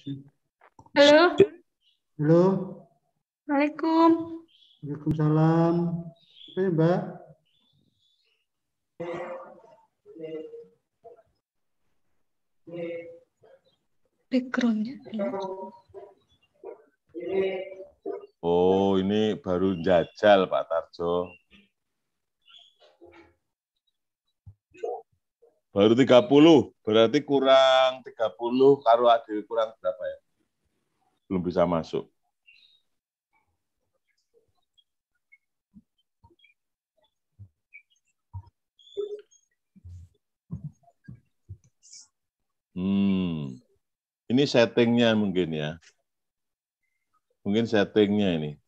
Halo. Halo. Waalaikum. Waalaikumsalam. Apa ya, Mbak? Backgroundnya. Oh, ini baru jajal Pak Tarjo. Baru 30, berarti kurang 30 karo adil kurang berapa ya? Belum bisa masuk. Hmm. Ini settingnya mungkin ya. Mungkin settingnya ini.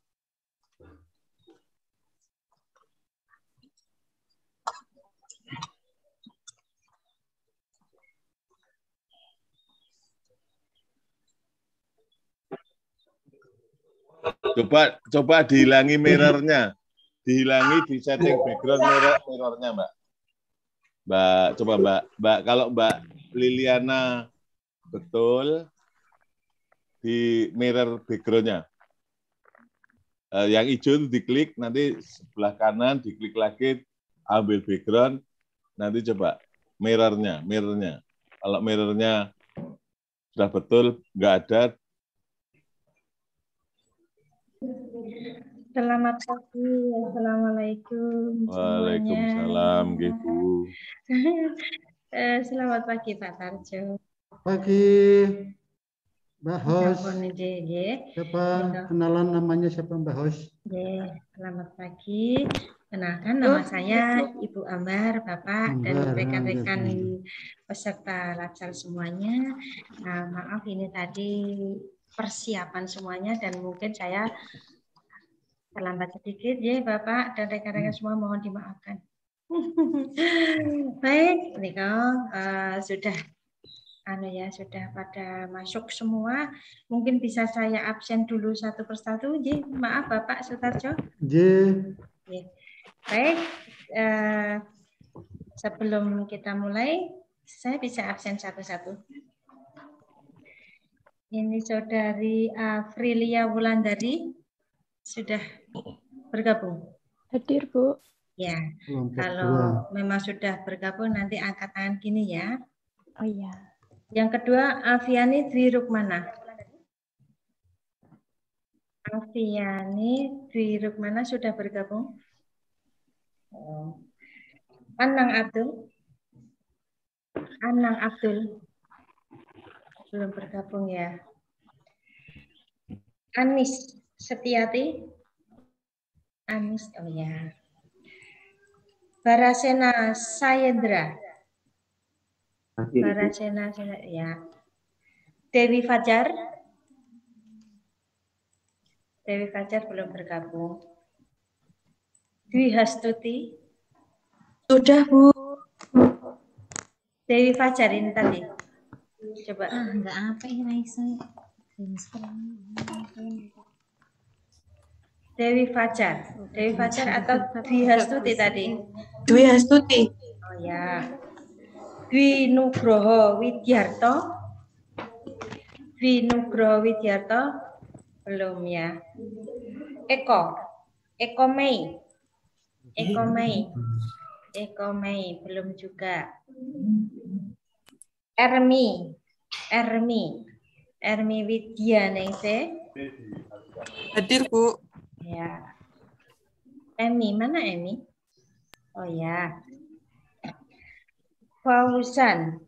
Coba coba dihilangi mirrornya, dihilangi di setting background mirror mirrornya, Mbak. Mbak, coba Mbak, Mbak kalau Mbak Liliana betul di mirror backgroundnya. Uh, yang hijau itu diklik, nanti sebelah kanan diklik lagi, ambil background, nanti coba mirrornya, mirrornya. Kalau mirrornya sudah betul, nggak ada. Selamat pagi, Assalamualaikum. Waalaikumsalam, gitu. Selamat pagi Pak Tarjo. Pagi. Mbak Hos. Siapa Siapa kenalan namanya siapa Mbak Hos? Selamat pagi. Kenalkan nama saya Ibu Ambar, Bapak dan rekan-rekan peserta lacar semuanya. Nah, maaf ini tadi persiapan semuanya dan mungkin saya terlambat sedikit ya Bapak dan rekan-rekan semua mohon dimaafkan. Baik, Niko uh, sudah anu ya sudah pada masuk semua. Mungkin bisa saya absen dulu satu persatu. Ji, maaf Bapak Sutarjo. J. Baik, eh, sebelum kita mulai, saya bisa absen satu-satu. Ini saudari Afrilia Wulandari sudah bergabung. Hadir, Bu. Ya, kalau dua. memang sudah bergabung nanti angkat tangan gini ya. Oh iya. Yang kedua, Aviani Dwi Rukmana. Aviani Dwi Rukmana sudah bergabung. Oh. Anang Abdul. Anang Abdul. Belum bergabung ya. Anis Setiati. Anis, oh ya. Barasena Sayendra. Barasena ya. Dewi Fajar. Dewi Fajar belum bergabung. Dwi Hastuti. Sudah, Bu. Dewi Fajar ini tadi. Coba. Ah, enggak apa ini saya. Dewi Fajar. Dewi Fajar atau Dwi Hastuti tadi? Dwi Astuti. Oh ya. Dwi Nugroho Widyarto. Dwi Nugroho Widyarto belum ya. Eko. Eko Mei. Eko Mei. Eko Mei belum juga. Ermi. Ermi. Ermi Widya Ningsih. Hadir, Bu. Ya. Emi, mana Emi? Oh ya. Fauzan.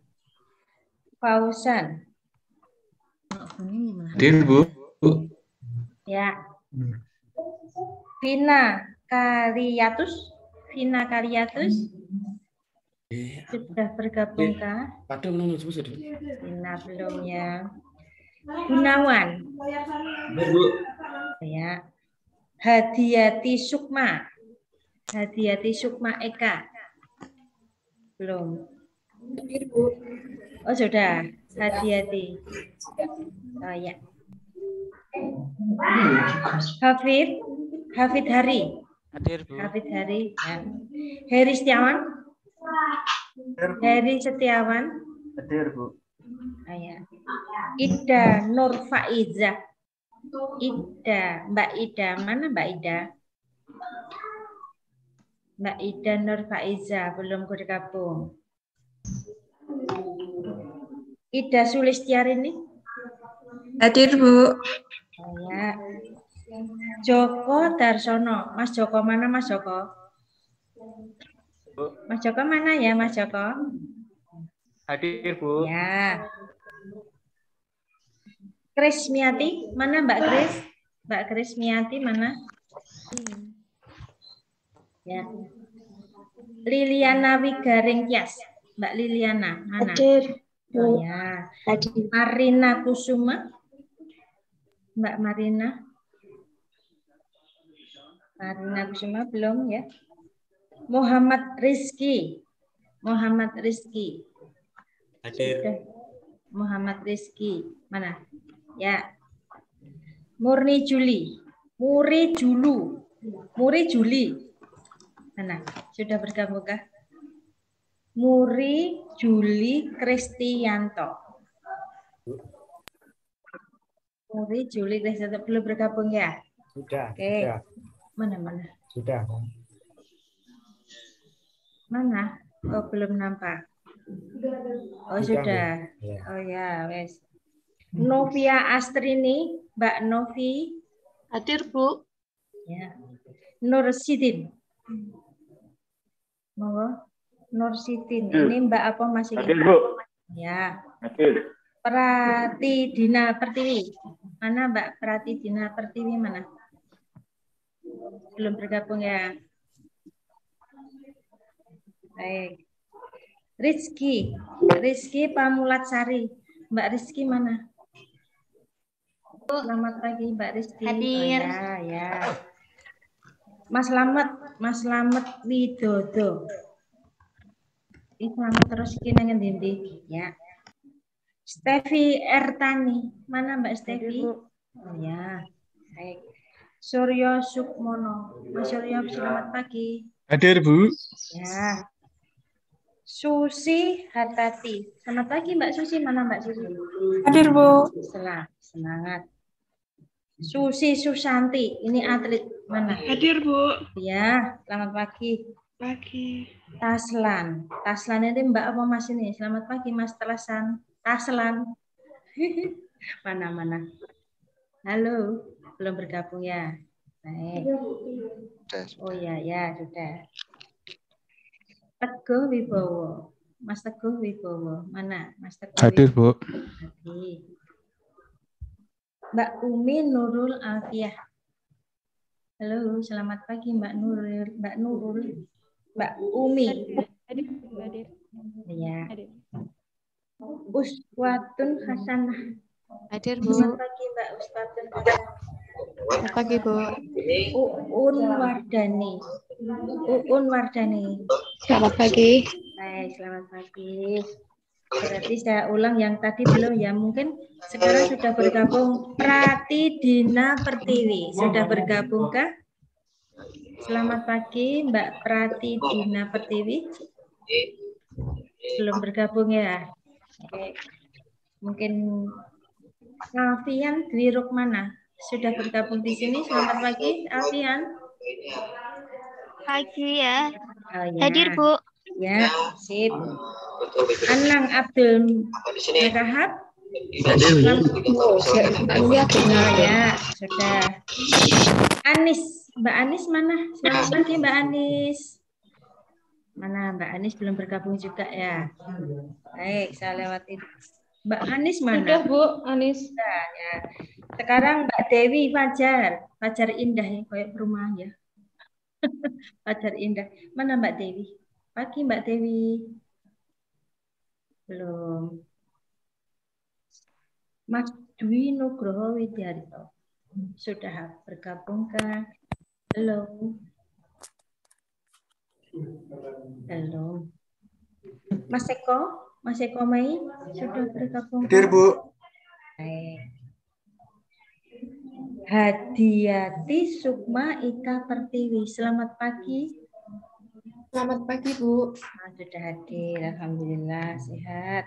Fauzan. Hadir, Bu. Ya. Vina Kariatus. Vina Kariatus. Sudah bergabung kah? Padahal menurut sudah. Vina belum ya. Gunawan. Ya. Hadiati Sukma. Hadiati Sukma Eka. Belum. Oh sudah. Hadiati. Oh ya. Hafid. Hafid Hari. Hadir, Bu. Hafid Hari. Ya. Heri Setiawan. Heri Setiawan. Hadir, Bu. Oh, ya. Ida Nur Faiza. Ida, Mbak Ida, mana Mbak Ida? Mbak Ida Nur Faiza belum bergabung. Ida Sulistiarini. Hadir, Bu. Oh, ya. Joko Darsono. Mas Joko mana Mas Joko? Mas Joko mana ya Mas Joko? Hadir, Bu. Ya. Kris Miati, mana Mbak Kris? Mbak Kris Miati mana? Ya. Liliana Wigaring Tias. Mbak Liliana, mana? Hadir. Oh ya. Hadir. Marina Kusuma. Mbak Marina. Marina Kusuma belum ya. Muhammad Rizki. Muhammad Rizki. Hadir. Muhammad Rizki. Mana? Ya. Murni Juli. Muri Julu. Muri Juli. Mana? Sudah bergabungkah? Muri Juli Kristianto. Muri Juli Kristianto belum bergabung ya? Sudah, Oke. sudah, Mana mana? sudah. Mana? Oh, belum nampak. Oh, Sudah, sudah. Ya. Oh ya, wes. Novia Astrini, Mbak Novi, Hadir, Bu. ya. Nur Sidin. Monggo. Nur Sidin. Ini Mbak apa masih? Hadir, Bu. Ya. Hadir. Prati Dina Pertiwi. Mana Mbak Prati Dina Pertiwi mana? Belum bergabung ya. Baik. Rizky, Rizky Pamulat Sari. Mbak Rizky mana? Selamat pagi Mbak Rizky. Hadir. Oh, ya, ya. Mas Lamet, Mas Lamet Widodo. Ini selamat terus iki nang endi Ya. Stevi Ertani. Mana Mbak Stevi? Oh ya. Baik. Suryo Sukmono. Mas Suryo, selamat pagi. Hadir, Bu. Ya. Susi Hatati. Selamat pagi Mbak Susi. Mana Mbak Susi? Hadir, Bu. Selah, semangat. Susi Susanti. Ini atlet mana? Hadir, Bu. Ya, selamat pagi. Pagi. Taslan. Taslan ini Mbak apa Mas ini? Selamat pagi Mas Taslan. Taslan. mana mana. Halo, belum bergabung ya? Baik. Oh ya ya sudah. Teguh Wibowo. Mas Teguh Wibowo. Mana? Mas Teguh Hadir, Bu. Hadir. Mbak Umi Nurul Alfiah. Halo, selamat pagi Mbak Nurul. Mbak Nurul. Mbak Umi. Hadir, hadir. Ya. Uswatun Hasanah. Hadir, Selamat pagi Mbak Uswatun Hasanah. Selamat pagi, Bu. Uun Wardani. Uun Wardani. Selamat pagi. Baik, selamat pagi. Berarti saya ulang yang tadi belum ya. Mungkin sekarang sudah bergabung Prati Dina Pertiwi. Sudah bergabungkah? Selamat pagi Mbak Prati Dina Pertiwi. Belum bergabung ya. Oke. Mungkin Alfian Dwi Rukmana sudah bergabung di sini. Selamat pagi Alfian. Pagi ya. Oh, ya. Hadir, Bu. Ya, sip. Anang Abdul Rahab. Oh ya, sudah. Anis, Mbak Anis mana? Selamat pagi Mbak Anis. Mana Mbak Anis belum bergabung juga ya? Baik, saya lewatin. Mbak Anis mana? Sudah, Bu. Anis. Sudah, ya. Sekarang Mbak Dewi Fajar. Fajar Indah ya, kayak perumahan ya. Fajar Indah. Mana Mbak Dewi? Pagi Mbak Dewi. Belum. Mas Dwi Nugroho Widiarto. Sudah bergabung kah? Belum. Belum. Mas Eko, Mas Eko Mei sudah bergabung. Hadir, Bu. Baik. Hadiati Sukma Ika Pertiwi. Selamat pagi. Selamat pagi, Bu. Ah, sudah hadir. Alhamdulillah sehat.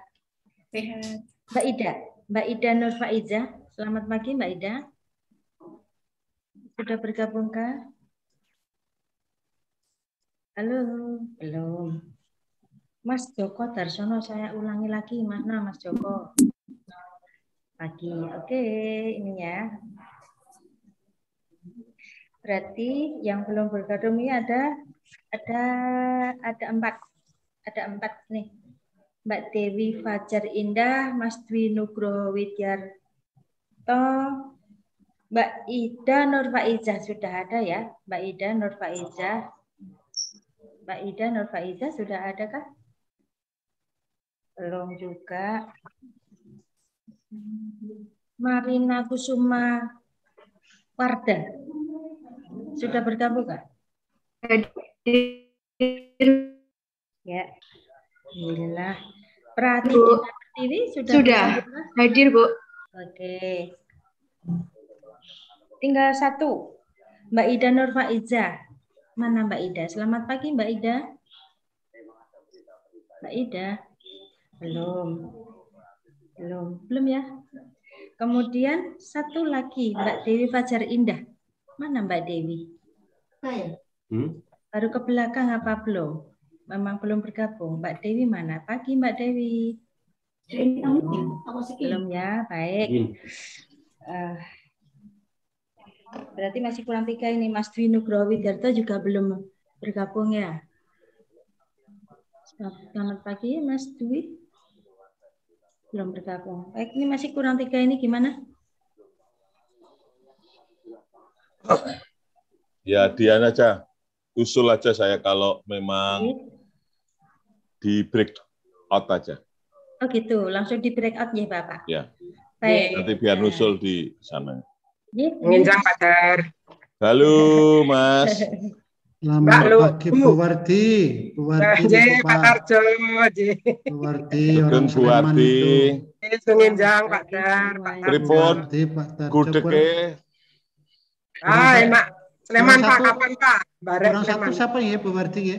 Sehat. Mbak Ida. Mbak Ida Nur Faiza. Selamat pagi Mbak Ida. Sudah bergabungkah? Halo, belum. Mas Joko Darsono, saya ulangi lagi. Mana Mas Joko? Pagi, oke ini ya. Berarti yang belum bergabung ini ada ada ada empat ada empat nih. Mbak Dewi Fajar Indah, Mas Dwi Nugroho Widyarto, Mbak Ida Nur Faiza sudah ada ya, Mbak Ida Nur Faiza. Mbak Ida Nur Faiza sudah ada kah? Belum juga. Marina Kusuma Warda. Sudah bergabung kah? Ya. Alhamdulillah. Bu. Pertiwi sudah Sudah. Hadir, Bu. Oke. Tinggal satu. Mbak Ida Nur Faiza. Mana Mbak Ida? Selamat pagi Mbak Ida. Mbak Ida. Belum. Belum. Belum ya. Kemudian satu lagi Mbak Dewi Fajar Indah. Mana Mbak Dewi? Hmm? Baru ke belakang apa belum? Memang belum bergabung. Mbak Dewi mana? Pagi Mbak Dewi. Belum ya, baik. Hmm. Eh, berarti masih kurang tiga ini Mas Dwi Nugroho Widarto juga belum bergabung ya. Selamat pagi Mas Dwi. Belum bergabung. Baik, ini masih kurang tiga ini gimana? Ya, Dian aja. Usul aja saya kalau memang di break out aja. Oh gitu, langsung di break out ya Bapak. Ya. Baik. Nanti biar nusul di sana. Ini- Nginjang Pak Dar. Halo, Mas. Selamat Mbak Lu, pagi Bu. Wardi. Bu Wardi, J, Bu Pak. Tarjo, J. Bu Wardi, Sugeng orang Bu Wardi. itu. Nginjang Pak Dar, Pak. Pripun? Gudeke Ah, enak. Sleman Pak, satu. kapan Pak? Bareng Kurang satu Sleman. siapa ya Bu Wardi ya?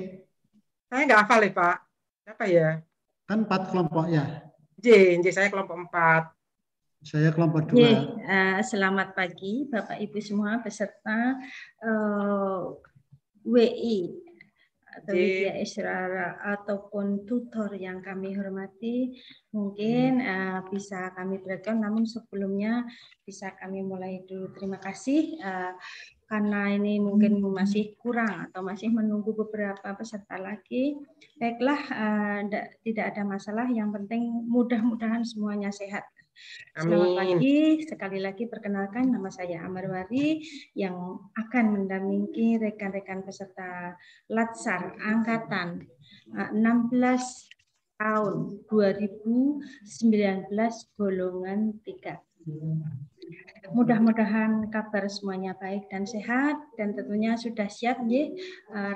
Saya nggak hafal ya Pak. Siapa ya? Kan empat kelompok ya. J, J saya kelompok empat. Saya kelompok dua. eh, selamat pagi Bapak Ibu semua peserta eh, WI atau. Widya Israra ataupun tutor yang kami hormati. Mungkin eh, bisa kami berikan, namun sebelumnya bisa kami mulai dulu. Terima kasih eh, karena ini mungkin masih kurang atau masih menunggu beberapa peserta lagi. Baiklah, eh, tidak ada masalah. Yang penting mudah-mudahan semuanya sehat. Selamat Amin. pagi, sekali lagi perkenalkan nama saya Amarwari yang akan mendampingi rekan-rekan peserta Latsar Angkatan eh, 16 tahun 2019 golongan 3. Mudah-mudahan kabar semuanya baik dan sehat dan tentunya sudah siap ya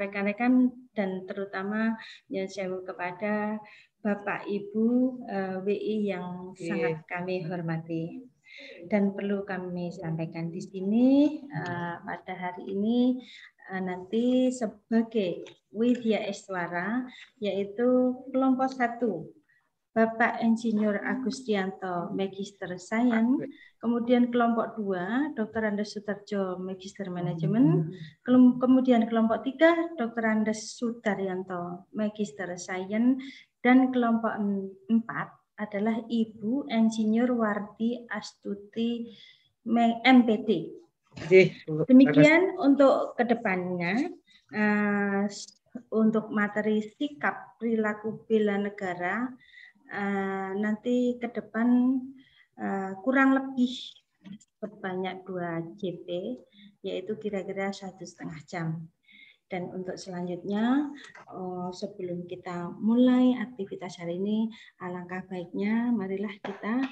rekan-rekan dan terutama ya sewu kepada Bapak Ibu eh, WI yang Oke. sangat kami hormati. Dan perlu kami sampaikan di sini eh, pada hari ini nanti sebagai Widya Eswara yaitu kelompok satu Bapak Insinyur Agustianto Magister Sains, kemudian kelompok dua Dr. Andes Sutarjo Magister Manajemen, Kelom- kemudian kelompok tiga Dr. Andes Sudaryanto Magister Sains, dan kelompok em- empat adalah Ibu Insinyur Wardi Astuti MPD. Demikian untuk ke depannya eh, untuk materi sikap perilaku bela negara eh, nanti ke depan eh, kurang lebih sebanyak dua JP yaitu kira-kira satu setengah jam. Dan untuk selanjutnya eh, sebelum kita mulai aktivitas hari ini alangkah baiknya marilah kita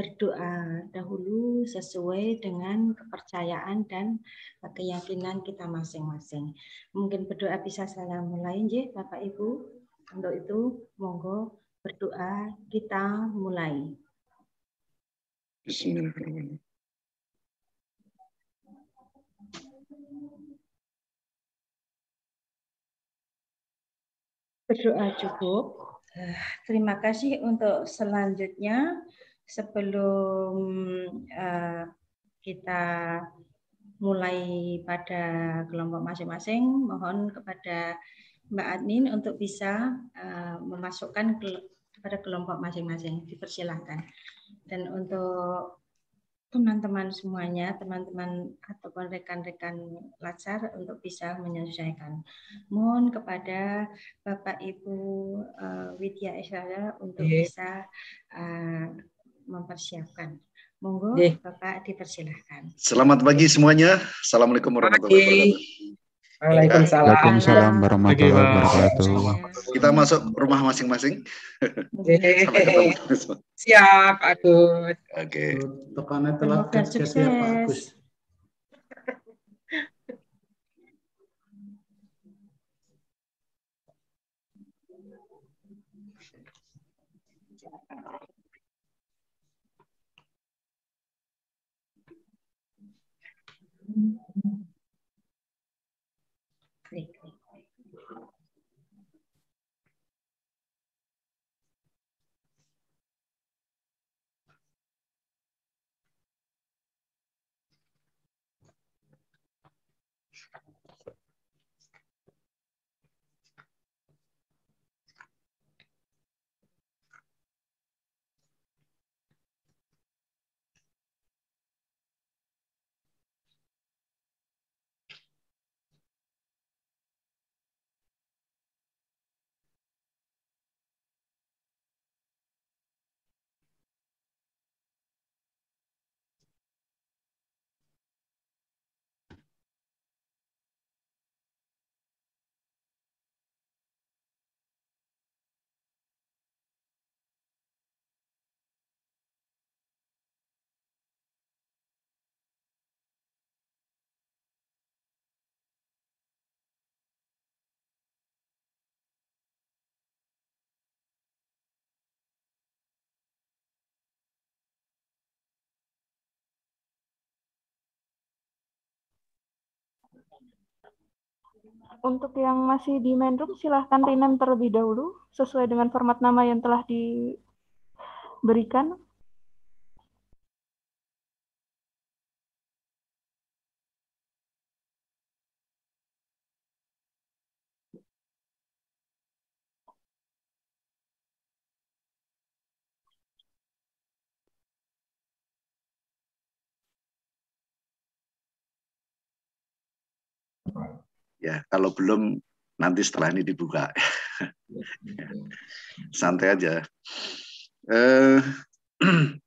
berdoa dahulu sesuai dengan kepercayaan dan keyakinan kita masing-masing. Mungkin berdoa bisa saya mulai, nggih, Bapak Ibu. Untuk itu, monggo berdoa kita mulai. Bismillahirrahmanirrahim. Berdoa cukup. Eh, Terima kasih untuk selanjutnya. sebelum eh, kita mulai pada kelompok masing-masing, mohon kepada Mbak Admin untuk bisa eh, memasukkan ke, kepada kelompok masing-masing. Dipersilahkan. Dan untuk teman-teman semuanya, teman-teman ataupun rekan-rekan lacar untuk bisa menyesuaikan. Mohon kepada Bapak Ibu uh, Widya Esra untuk Iya. bisa uh, mempersiapkan. Monggo Iya. Bapak dipersilahkan. Selamat pagi semuanya. Assalamualamualaikum warahmatullahi wabarakatuh. Waalaikumsalam. Waalaikumsalam warahmatullahi wabarakatuh. Kita masuk rumah masing-masing. Siap, Agus. Oke. Tekannya telat ya Pak sukses. Agus. Klik, Untuk yang masih di main room, silahkan rename terlebih dahulu sesuai dengan format nama yang telah diberikan. Ya, kalau belum nanti setelah ini dibuka. Santai aja. Eh,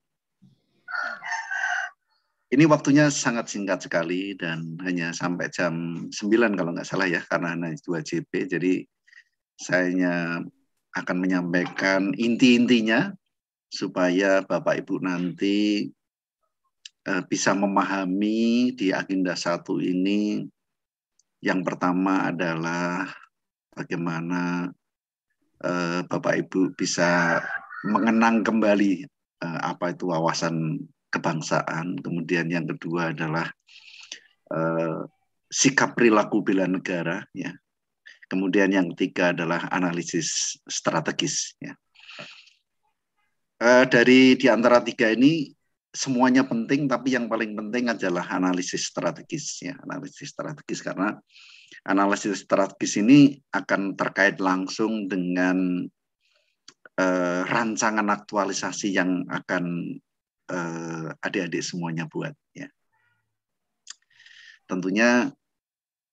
ini waktunya sangat singkat sekali dan hanya sampai jam 9 kalau nggak salah ya, karena hanya 2 JP. Jadi saya akan menyampaikan inti-intinya supaya Bapak Ibu nanti eh, bisa memahami di agenda satu ini yang pertama adalah bagaimana eh, Bapak Ibu bisa mengenang kembali eh, apa itu wawasan kebangsaan. Kemudian yang kedua adalah eh, sikap perilaku bela negara. Ya. Kemudian yang ketiga adalah analisis strategis. Ya. Eh, dari di antara tiga ini semuanya penting, tapi yang paling penting adalah analisis strategis. Ya. Analisis strategis karena analisis strategis ini akan terkait langsung dengan eh, rancangan aktualisasi yang akan eh, adik-adik semuanya buat. Ya. Tentunya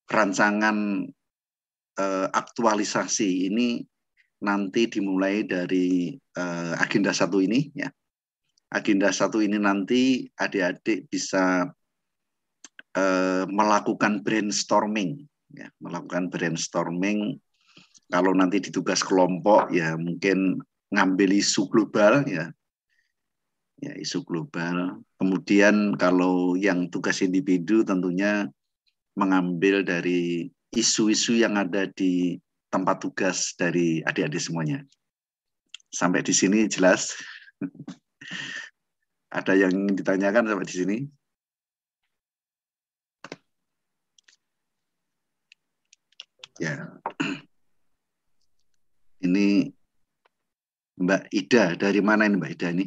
rancangan eh, aktualisasi ini nanti dimulai dari eh, agenda satu ini. Ya. Agenda satu ini nanti adik-adik bisa eh, melakukan brainstorming, ya, melakukan brainstorming. Kalau nanti di tugas kelompok ya mungkin ngambil isu global ya, ya isu global. Kemudian kalau yang tugas individu tentunya mengambil dari isu-isu yang ada di tempat tugas dari adik-adik semuanya. Sampai di sini jelas. Ada yang ingin ditanyakan sampai di sini? Ya. Ini Mbak Ida, dari mana ini Mbak Ida ini?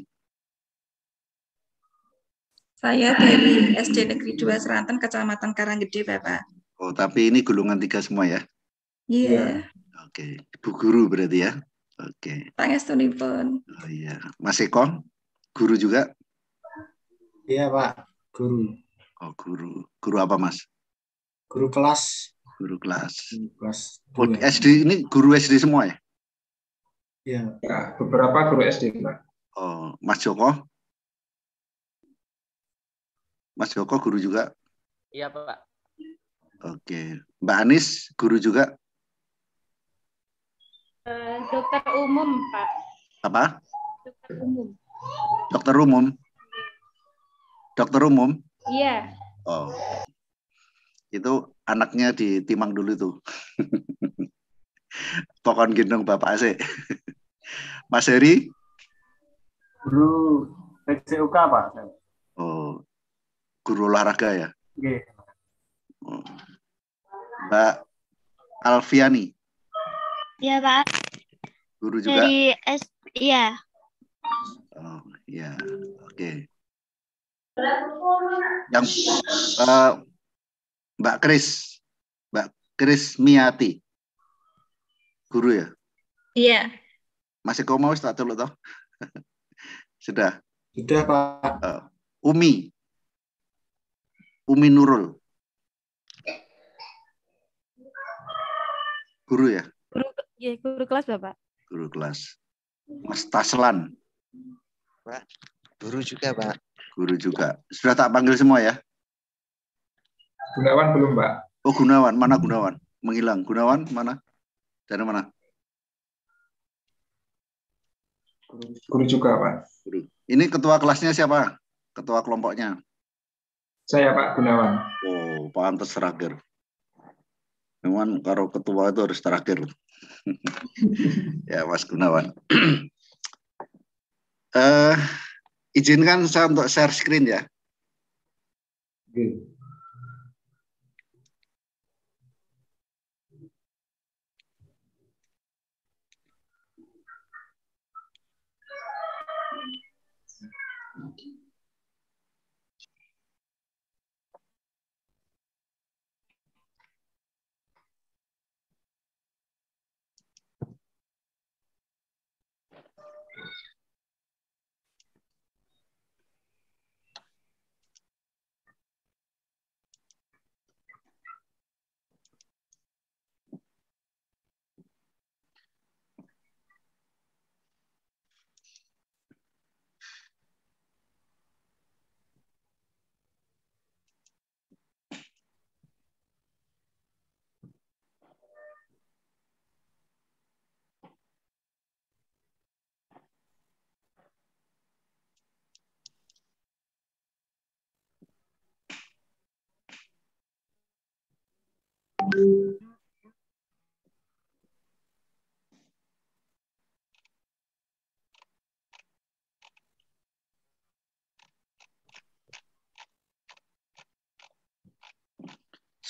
Saya dari SD Negeri 2 Seranten, Kecamatan Karanggede, Bapak. Oh, tapi ini golongan tiga semua ya? Iya. Oke, Ibu Guru berarti ya? Oke. Pangestunipun. Oh iya. Mas Eko, guru juga? Iya Pak, guru. Oh, guru. Guru apa Mas? Guru kelas. Guru kelas. Kelas Oh. SD ini guru SD semua ya? Iya. Ya, beberapa guru SD, Pak. Oh, Mas Joko? Mas Joko guru juga? Iya, Pak. Oke. Mbak Anis guru juga? Eh, dokter umum, Pak. Apa? Dokter umum. Dokter umum? Dokter umum? Iya. Oh. Itu anaknya ditimang dulu tuh. Pokon gendong Bapak Ase. Mas Heri? Guru TCUK Pak. Oh. Guru olahraga ya? Oke. Oh. Mbak Alfiani? Iya, Pak. Guru juga? Dari S iya. Oh, ya. Oke. Yang eh, Mbak Kris, Mbak Kris Miati, guru ya? Iya. Masih kau mau tak dulu toh? Sudah. Sudah Pak. Eh, Umi, Umi Nurul, guru ya? Guru, ya, guru kelas Bapak. Guru kelas. Mas Taslan, Pak, guru juga, Pak. guru juga. Sudah tak panggil semua ya? Gunawan belum, Pak. Oh Gunawan, mana Gunawan? Menghilang. Gunawan mana? Dari mana? Guru juga, Pak. Guru. Ini ketua kelasnya siapa? Ketua kelompoknya? Saya, Pak Gunawan. Oh, pantas terakhir. Memang kalau ketua itu harus terakhir. ya, Mas Gunawan. eh izinkan saya untuk share screen ya.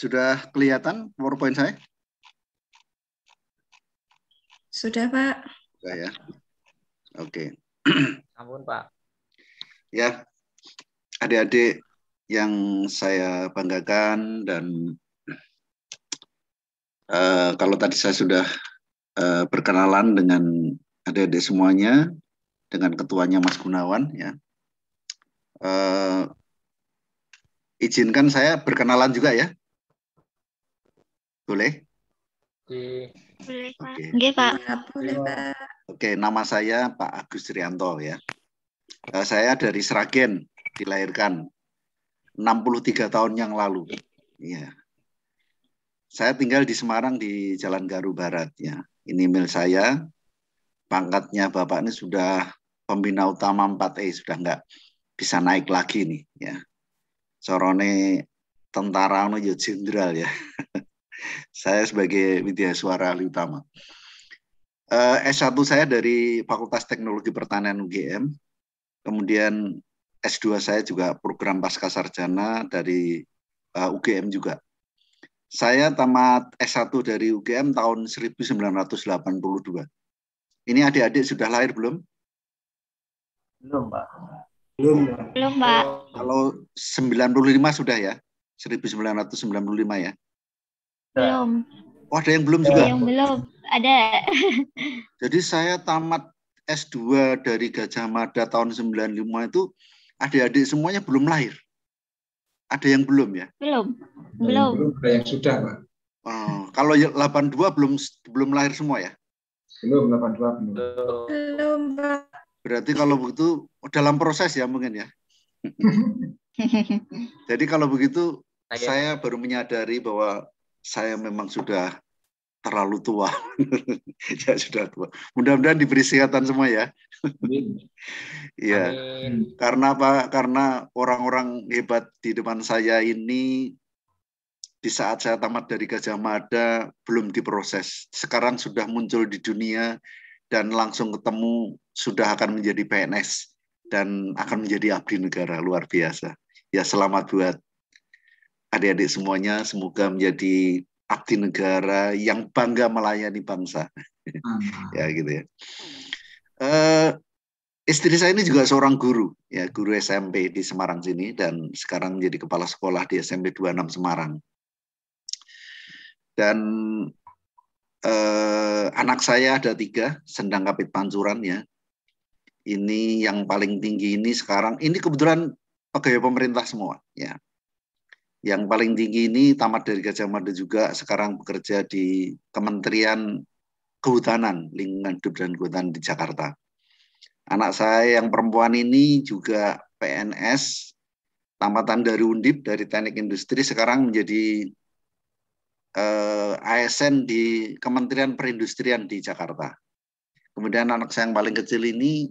Sudah kelihatan PowerPoint saya? Sudah, Pak. Sudah ya. Oke. Ampun, Pak. Ya, adik-adik yang saya banggakan dan eh, kalau tadi saya sudah eh, berkenalan dengan adik-adik semuanya, dengan ketuanya Mas Gunawan ya. Eh, izinkan saya berkenalan juga ya. Boleh? Boleh, Pak. Oke. Nggih, Pak. Boleh, Pak. Oke, nama saya Pak Agus Trianto ya. Eh, Saya dari Sragen, dilahirkan 63 tahun yang lalu. Iya. Saya tinggal di Semarang di Jalan Garu Barat ya. Ini email saya. Pangkatnya Bapak ini sudah pembina utama 4E, sudah nggak bisa naik lagi nih ya. Sorone tentara no ya jenderal ya. saya sebagai Widya Suara ahli utama. Eh, S1 saya dari Fakultas Teknologi Pertanian UGM. Kemudian S2 saya juga program pasca sarjana dari eh, UGM juga. Saya tamat S1 dari UGM tahun 1982. Ini adik-adik sudah lahir belum? Belum, Pak. Belum. Belum, Pak. Kalau 95 sudah ya? 1995 ya? Belum. Oh, ada yang belum juga? Yang belum. Ada. Jadi saya tamat S2 dari Gajah Mada tahun 95 itu adik-adik semuanya belum lahir. Ada yang belum ya? Belum. Belum. Belum ada yang sudah, Pak. Oh, kalau yang 82 belum belum lahir semua ya? Belum 82 belum. Belum, Pak. Berarti kalau begitu dalam proses ya mungkin ya. Jadi kalau begitu saya baru menyadari bahwa saya memang sudah terlalu tua. ya sudah tua. Mudah-mudahan diberi kesehatan semua ya. Iya. Karena apa? Karena orang-orang hebat di depan saya ini di saat saya tamat dari Gajah Mada belum diproses. Sekarang sudah muncul di dunia dan langsung ketemu sudah akan menjadi PNS dan akan menjadi abdi negara luar biasa. Ya selamat buat adik-adik semuanya semoga menjadi abdi negara yang bangga melayani bangsa. ya gitu ya. Uh, istri saya ini juga seorang guru, ya guru SMP di Semarang sini dan sekarang menjadi kepala sekolah di SMP 26 Semarang. Dan uh, anak saya ada tiga, Sendang Kapit Pancuran ya. Ini yang paling tinggi ini sekarang, ini kebetulan pegawai pemerintah semua ya yang paling tinggi ini tamat dari Gajah Mada juga sekarang bekerja di Kementerian Kehutanan, Lingkungan Hidup dan Kehutanan di Jakarta. Anak saya yang perempuan ini juga PNS, tamatan dari Undip, dari Teknik Industri, sekarang menjadi eh, ASN di Kementerian Perindustrian di Jakarta. Kemudian anak saya yang paling kecil ini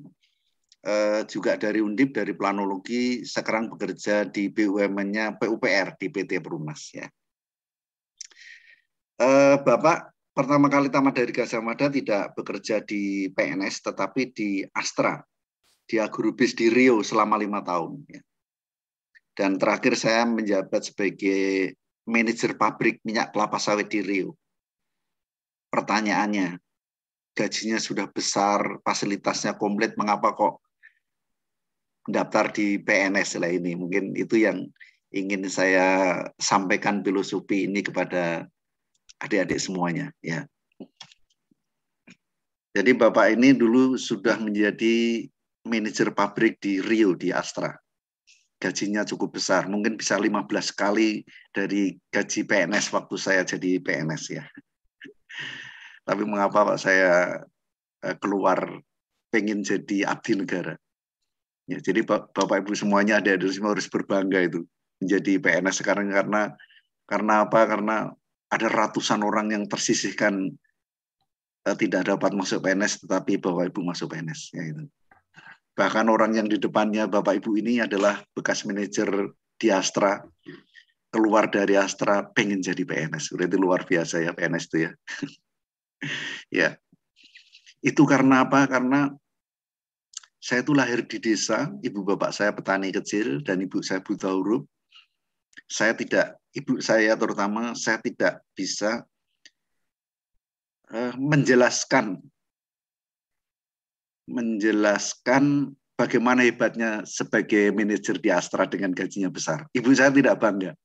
eh, juga dari Undip dari planologi sekarang bekerja di BUMN-nya PUPR di PT Perumas ya. Eh, Bapak pertama kali tamat dari Gajah Mada tidak bekerja di PNS tetapi di Astra di Agrobis di Rio selama lima tahun ya. Dan terakhir saya menjabat sebagai manajer pabrik minyak kelapa sawit di Rio. Pertanyaannya, gajinya sudah besar, fasilitasnya komplit, mengapa kok daftar di PNS lah ini. Mungkin itu yang ingin saya sampaikan filosofi ini kepada adik-adik semuanya ya. Jadi Bapak ini dulu sudah menjadi manajer pabrik di Rio di Astra. Gajinya cukup besar, mungkin bisa 15 kali dari gaji PNS waktu saya jadi PNS ya. Tapi mengapa Pak saya eh, keluar pengen jadi abdi negara? Ya, jadi Bapak Ibu semuanya ada semua harus berbangga itu menjadi PNS sekarang karena karena apa? Karena ada ratusan orang yang tersisihkan eh, tidak dapat masuk PNS tetapi Bapak Ibu masuk PNS ya itu. Bahkan orang yang di depannya Bapak Ibu ini adalah bekas manajer di Astra keluar dari Astra pengen jadi PNS. Berarti luar biasa ya PNS itu ya. ya. Itu karena apa? Karena saya itu lahir di desa, ibu bapak saya petani kecil dan ibu saya buta huruf. Saya tidak, ibu saya terutama saya tidak bisa uh, menjelaskan menjelaskan bagaimana hebatnya sebagai manajer di Astra dengan gajinya besar. Ibu saya tidak bangga.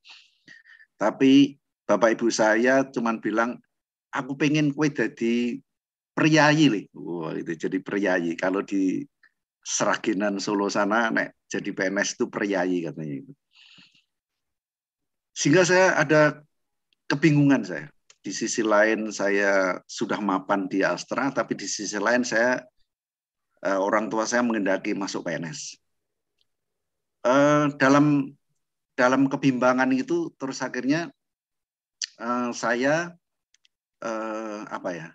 Tapi bapak ibu saya cuma bilang, aku pengen kue jadi priayi. Wah, itu jadi priayi. Kalau di Seraginan Solo sana nek jadi PNS itu priayi katanya itu. Sehingga saya ada kebingungan saya. Di sisi lain saya sudah mapan di Astra, tapi di sisi lain saya eh, orang tua saya mengendaki masuk PNS. Eh, dalam dalam kebimbangan itu terus akhirnya eh, saya apa ya?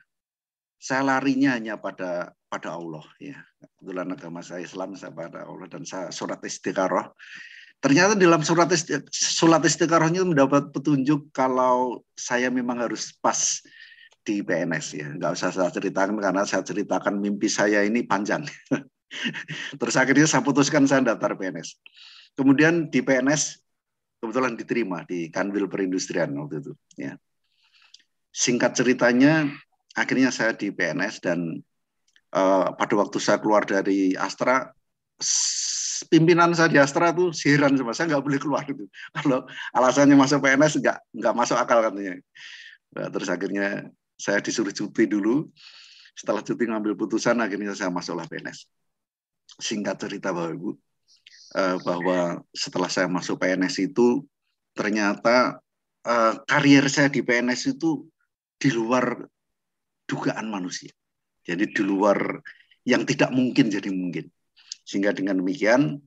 Saya larinya hanya pada pada Allah ya. Kebetulan agama saya Islam saya pada Allah dan saya surat istiqarah. Ternyata dalam surat surat istiqarahnya mendapat petunjuk kalau saya memang harus pas di PNS ya. Nggak usah saya ceritakan karena saya ceritakan mimpi saya ini panjang. Terus akhirnya saya putuskan saya daftar PNS. Kemudian di PNS kebetulan diterima di Kanwil Perindustrian waktu itu. Ya. Singkat ceritanya, akhirnya saya di PNS dan uh, pada waktu saya keluar dari Astra pimpinan saya di Astra tuh heran sama saya nggak boleh keluar itu. Kalau alasannya masuk PNS nggak nggak masuk akal katanya. Nah, terus akhirnya saya disuruh cuti dulu. Setelah cuti ngambil putusan, akhirnya saya masuklah PNS. Singkat cerita Bapak Ibu, eh, bahwa setelah saya masuk PNS itu ternyata eh, karier saya di PNS itu di luar dugaan manusia. Jadi di luar yang tidak mungkin jadi mungkin. Sehingga dengan demikian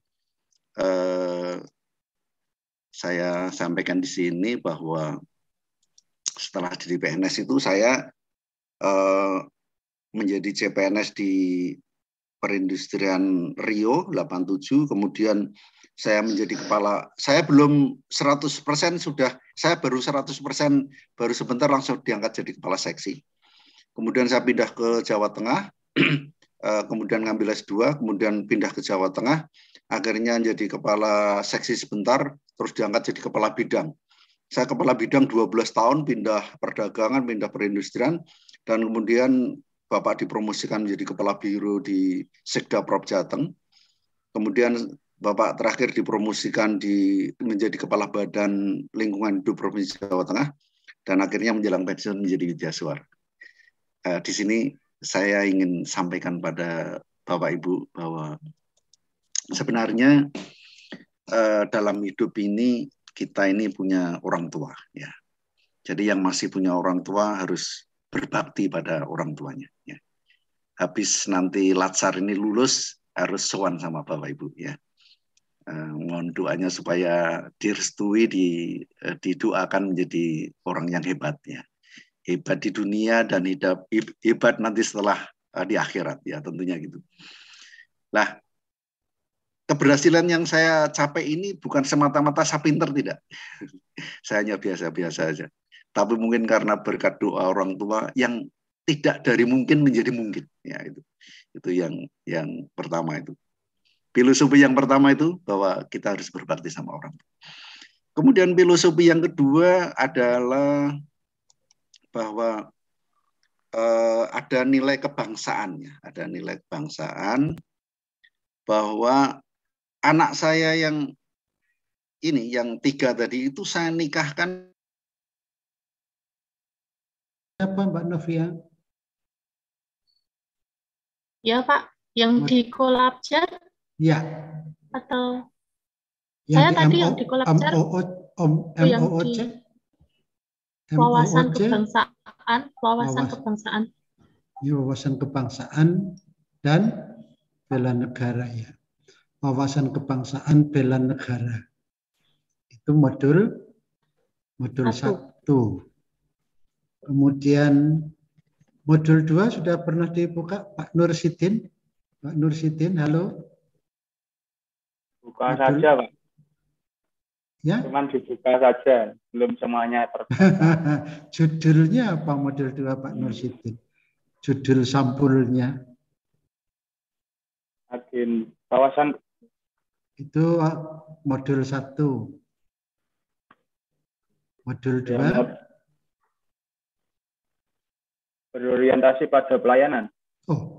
eh, saya sampaikan di sini bahwa setelah jadi PNS itu saya eh, menjadi CPNS di perindustrian Rio 87 kemudian saya menjadi kepala saya belum 100% sudah saya baru 100% baru sebentar langsung diangkat jadi kepala seksi kemudian saya pindah ke Jawa Tengah eh, kemudian ngambil S2 kemudian pindah ke Jawa Tengah akhirnya jadi kepala seksi sebentar terus diangkat jadi kepala bidang saya kepala bidang 12 tahun pindah perdagangan pindah perindustrian dan kemudian Bapak dipromosikan menjadi kepala biro di Sekda Prop Jateng. Kemudian Bapak terakhir dipromosikan di menjadi kepala Badan Lingkungan Hidup Provinsi Jawa Tengah dan akhirnya menjelang pensiun menjadi Widyaswar. Uh, di sini saya ingin sampaikan pada Bapak Ibu bahwa sebenarnya uh, dalam hidup ini kita ini punya orang tua ya. Jadi yang masih punya orang tua harus berbakti pada orang tuanya. Ya. Habis nanti Latsar ini lulus harus sowan sama Bapak Ibu ya. Eh, mohon doanya supaya direstui, di, eh, didoakan menjadi orang yang hebat ya. Hebat di dunia dan hidup, hebat nanti setelah eh, di akhirat. Ya tentunya gitu. Nah, keberhasilan yang saya capai ini bukan semata-mata saya pinter tidak. saya hanya biasa-biasa saja tapi mungkin karena berkat doa orang tua yang tidak dari mungkin menjadi mungkin. Ya itu. Itu yang yang pertama itu. Filosofi yang pertama itu bahwa kita harus berbakti sama orang kemudian filosofi yang kedua adalah bahwa eh, ada nilai kebangsaannya ada nilai kebangsaan bahwa anak saya yang ini yang tiga tadi itu saya nikahkan Siapa Mbak Novia? Ya Pak, yang di kolabjar Ya. atau Yang saya di tadi MO, yang di kolabjar om, MOOC, wawasan kebangsaan, wawasan Wawas- kebangsaan. ya, wawasan kebangsaan dan bela negara ya. Wawasan kebangsaan bela negara. Itu modul modul Satu. satu. Kemudian modul dua sudah pernah dibuka Pak Nur Sidin. Pak Nur Sidin, halo. Buka Modul- saja, Pak. Ya, Cuman dibuka saja, belum semuanya ter. judulnya apa modul dua Pak Nur Sidin? Judul sampulnya Agen kawasan itu modul satu. Modul ya, dua, mod- berorientasi pada pelayanan. oh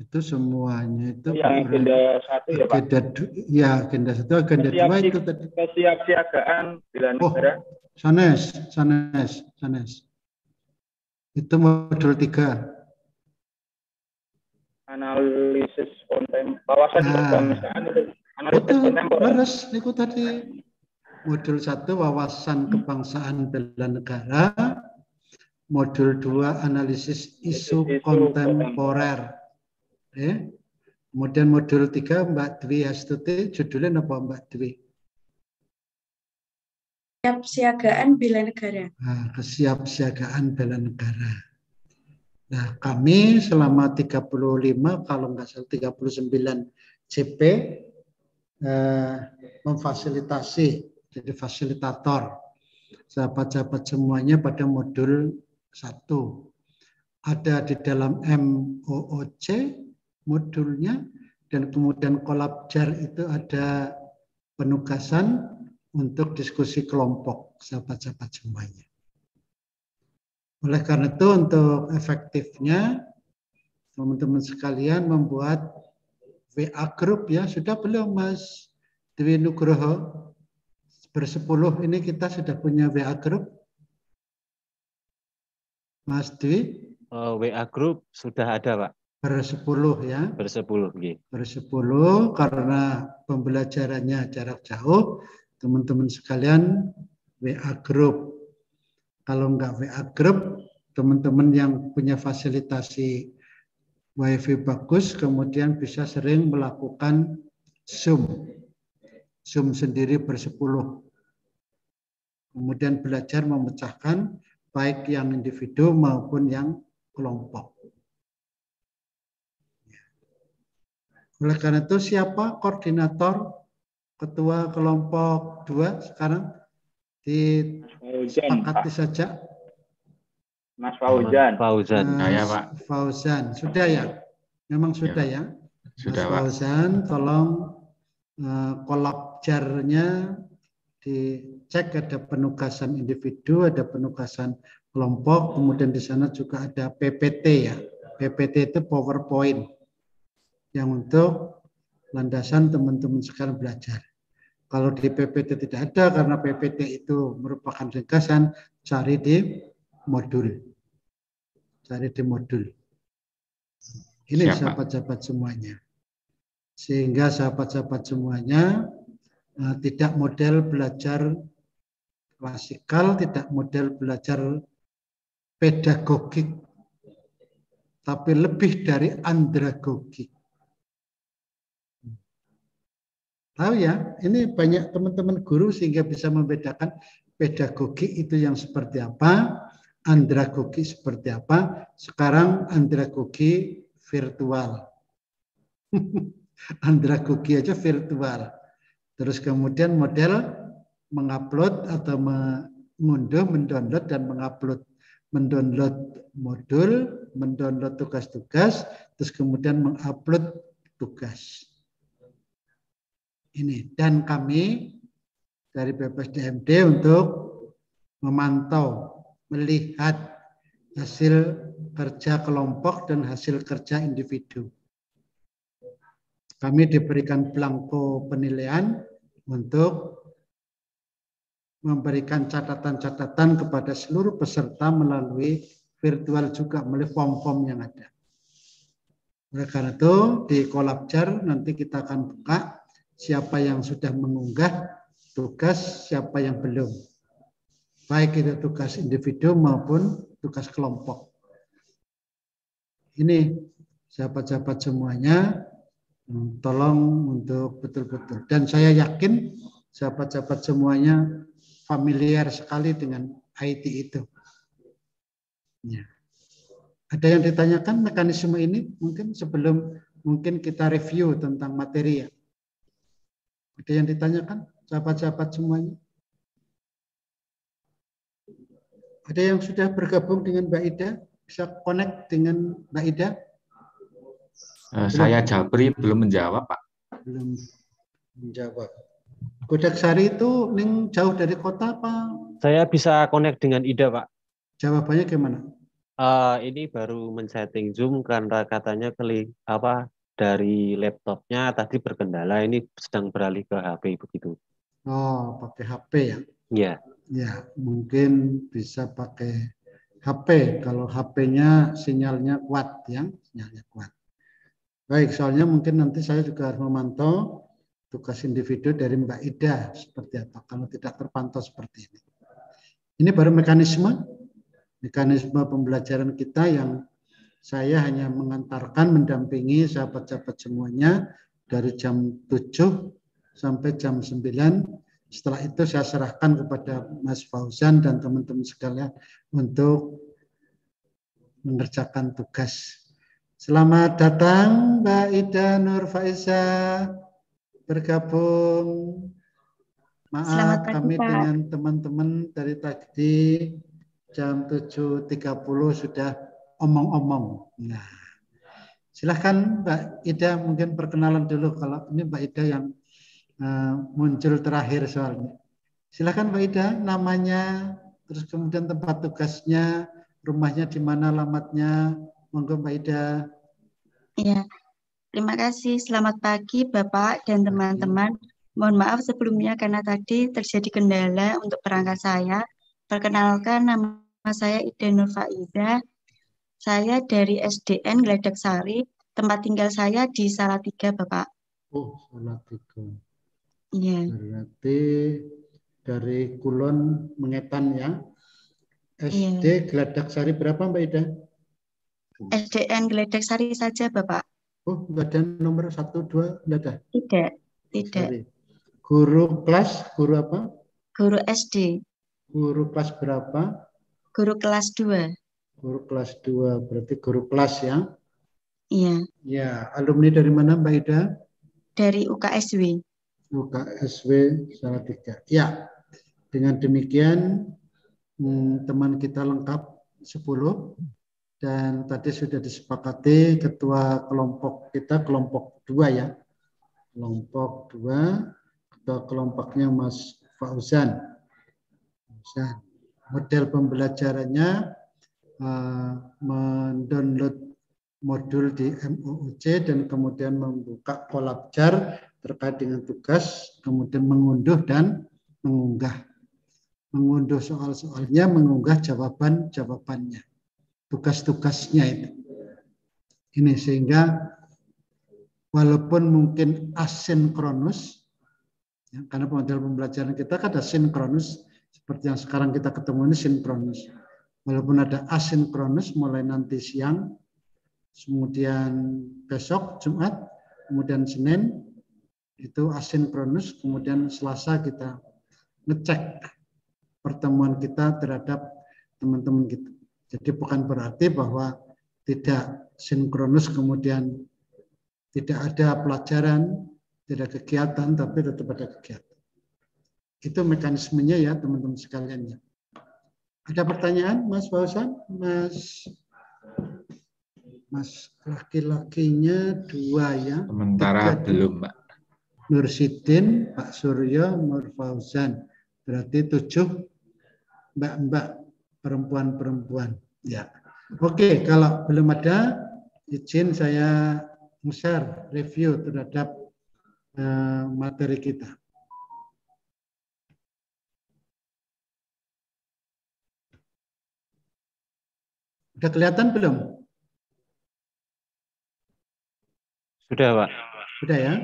itu semuanya itu Yang agenda satu ya, Pak. agenda du- ya agenda satu, agenda dua itu tadi. Kesiapsiagaan bila Oh, negara. sanes, sanes, sanes. Itu modul tiga. analisis konten wawasan Ah. kebangsaan itu analisis Itu kontemporer leres, itu tadi modul satu wawasan kebangsaan bela negara, modul dua analisis isu Isu kontemporer. Eh, Kemudian modul tiga Mbak Dwi Hastuti, judulnya apa Mbak Dwi? Siapsiagaan bela negara. Nah, kesiapsiagaan bela negara. Nah, kami selama 35 kalau nggak salah 39 CP eh, memfasilitasi jadi fasilitator sahabat-sahabat semuanya pada modul satu. Ada di dalam MOOC modulnya dan kemudian kolabjar itu ada penugasan untuk diskusi kelompok sahabat-sahabat semuanya. Oleh karena itu untuk efektifnya teman-teman sekalian membuat WA grup ya. Sudah belum Mas Dwi Nugroho? Bersepuluh ini kita sudah punya WA grup. Mas Dwi? Oh, WA group sudah ada, Pak. Bersepuluh ya. Bersepuluh, nggih. Bersepuluh karena pembelajarannya jarak jauh, teman-teman sekalian WA group. Kalau enggak WA group, teman-teman yang punya fasilitasi WiFi bagus, kemudian bisa sering melakukan Zoom. Zoom sendiri bersepuluh. Kemudian belajar memecahkan baik yang individu maupun yang kelompok. Oleh karena itu siapa koordinator ketua kelompok dua sekarang disepakati saja. Mas Fauzan. Fauzan. Mas Saya, Pak. Fauzan. Sudah ya? Memang sudah ya? Sudah, Mas Pak. Fauzan, tolong kolab jarnya dicek ada penugasan individu, ada penugasan kelompok, kemudian di sana juga ada PPT ya. PPT itu PowerPoint yang untuk landasan teman-teman sekarang belajar. Kalau di PPT tidak ada karena PPT itu merupakan ringkasan, cari di modul. Cari di modul. Ini sahabat-sahabat semuanya. Sehingga sahabat-sahabat semuanya eh, tidak model belajar klasikal, tidak model belajar pedagogik, tapi lebih dari andragogik. Tahu ya, ini banyak teman-teman guru sehingga bisa membedakan pedagogik itu yang seperti apa, andragogi seperti apa. Sekarang andragogi virtual. andragogi aja virtual. Terus kemudian model mengupload atau mengunduh, mendownload dan mengupload. Mendownload modul, mendownload tugas-tugas, terus kemudian mengupload tugas. Ini dan kami dari BPSDMD untuk memantau, melihat hasil kerja kelompok dan hasil kerja individu. Kami diberikan belangko penilaian untuk memberikan catatan-catatan kepada seluruh peserta melalui virtual juga melalui form-form yang ada. Oleh karena itu di Kolabjar nanti kita akan buka siapa yang sudah mengunggah tugas, siapa yang belum. Baik itu tugas individu maupun tugas kelompok. Ini sahabat-sahabat semuanya hmm, tolong untuk betul-betul. Dan saya yakin sahabat-sahabat semuanya familiar sekali dengan IT itu. Ya. Ada yang ditanyakan mekanisme ini mungkin sebelum mungkin kita review tentang materi ya. Ada yang ditanyakan sahabat-sahabat semuanya? Ada yang sudah bergabung dengan Mbak Ida? Bisa connect dengan Mbak Ida? Eh, saya Jabri belum menjawab, Pak. Belum menjawab. Godek Sari itu ning jauh dari kota apa? Saya bisa connect dengan Ida, Pak. Jawabannya gimana? Eh, ini baru men-setting Zoom karena katanya keli apa dari laptopnya tadi berkendala ini sedang beralih ke HP begitu. Oh, pakai HP ya? Ya. Ya, mungkin bisa pakai HP kalau HP-nya sinyalnya kuat ya, sinyalnya kuat. Baik, soalnya mungkin nanti saya juga harus memantau tugas individu dari Mbak Ida seperti apa kalau tidak terpantau seperti ini. Ini baru mekanisme mekanisme pembelajaran kita yang saya hanya mengantarkan mendampingi sahabat-sahabat semuanya dari jam 7 sampai jam 9 setelah itu saya serahkan kepada Mas Fauzan dan teman-teman sekalian untuk mengerjakan tugas. Selamat datang Mbak Ida Nur Faiza bergabung. Maaf Selamat pagi, kami Pak. dengan teman-teman dari tadi jam 7.30 sudah omong-omong. Nah, silahkan Mbak Ida mungkin perkenalan dulu kalau ini Mbak Ida yang eh, muncul terakhir soalnya. Silahkan Mbak Ida, namanya, terus kemudian tempat tugasnya, rumahnya di mana, alamatnya. Monggo Mbak Ida. Iya. Terima kasih. Selamat pagi Bapak dan teman-teman. Mohon maaf sebelumnya karena tadi terjadi kendala untuk perangkat saya. Perkenalkan nama saya Ida Nur Faiza. Saya dari SDN Geledak Sari. Tempat tinggal saya di Salatiga, Bapak. Oh, Salatiga. Iya. Berarti dari Kulon Mengetan ya. SD Iya. Geladak Sari berapa Mbak Ida? SDN Geledak Sari saja, Bapak. Oh, nggak ada nomor satu dua nggak ada. Tidak, tidak. Sorry. Guru kelas, guru apa? Guru SD, Guru kelas berapa? guru kelas 2. Guru kelas 2, berarti guru kelas ya. Iya, Ya, alumni dari mana Mbak Ida? dari UKSW. UKSW Salatiga. Ya, dengan demikian hmm, teman kita lengkap 10 dan tadi sudah disepakati ketua kelompok kita kelompok dua ya. Kelompok dua, ketua kelompoknya Mas Fauzan. Fauzan. Model pembelajarannya eh, mendownload modul di MOOC dan kemudian membuka kolabjar terkait dengan tugas, kemudian mengunduh dan mengunggah. Mengunduh soal-soalnya, mengunggah jawaban-jawabannya. Tugas-tugasnya itu. Ini sehingga walaupun mungkin asinkronus, ya, karena model pembelajaran kita kan ada sinkronus, seperti yang sekarang kita ketemu ini sinkronus. Walaupun ada asinkronus mulai nanti siang, kemudian besok Jumat, kemudian Senin itu asinkronus, kemudian Selasa kita ngecek pertemuan kita terhadap teman-teman kita. Jadi bukan berarti bahwa tidak sinkronus kemudian tidak ada pelajaran, tidak kegiatan, tapi tetap ada kegiatan. Itu mekanismenya ya teman-teman sekalian ya. Ada pertanyaan Mas Fauzan? Mas Mas laki-lakinya dua ya. Sementara Tiga, belum, Pak. Nur Sidin, Pak Suryo, Nur Fauzan. Berarti tujuh mbak-mbak perempuan-perempuan. Ya. Oke, kalau belum ada, izin saya share review terhadap eh, materi kita. Udah kelihatan belum? Sudah, Pak. Sudah ya?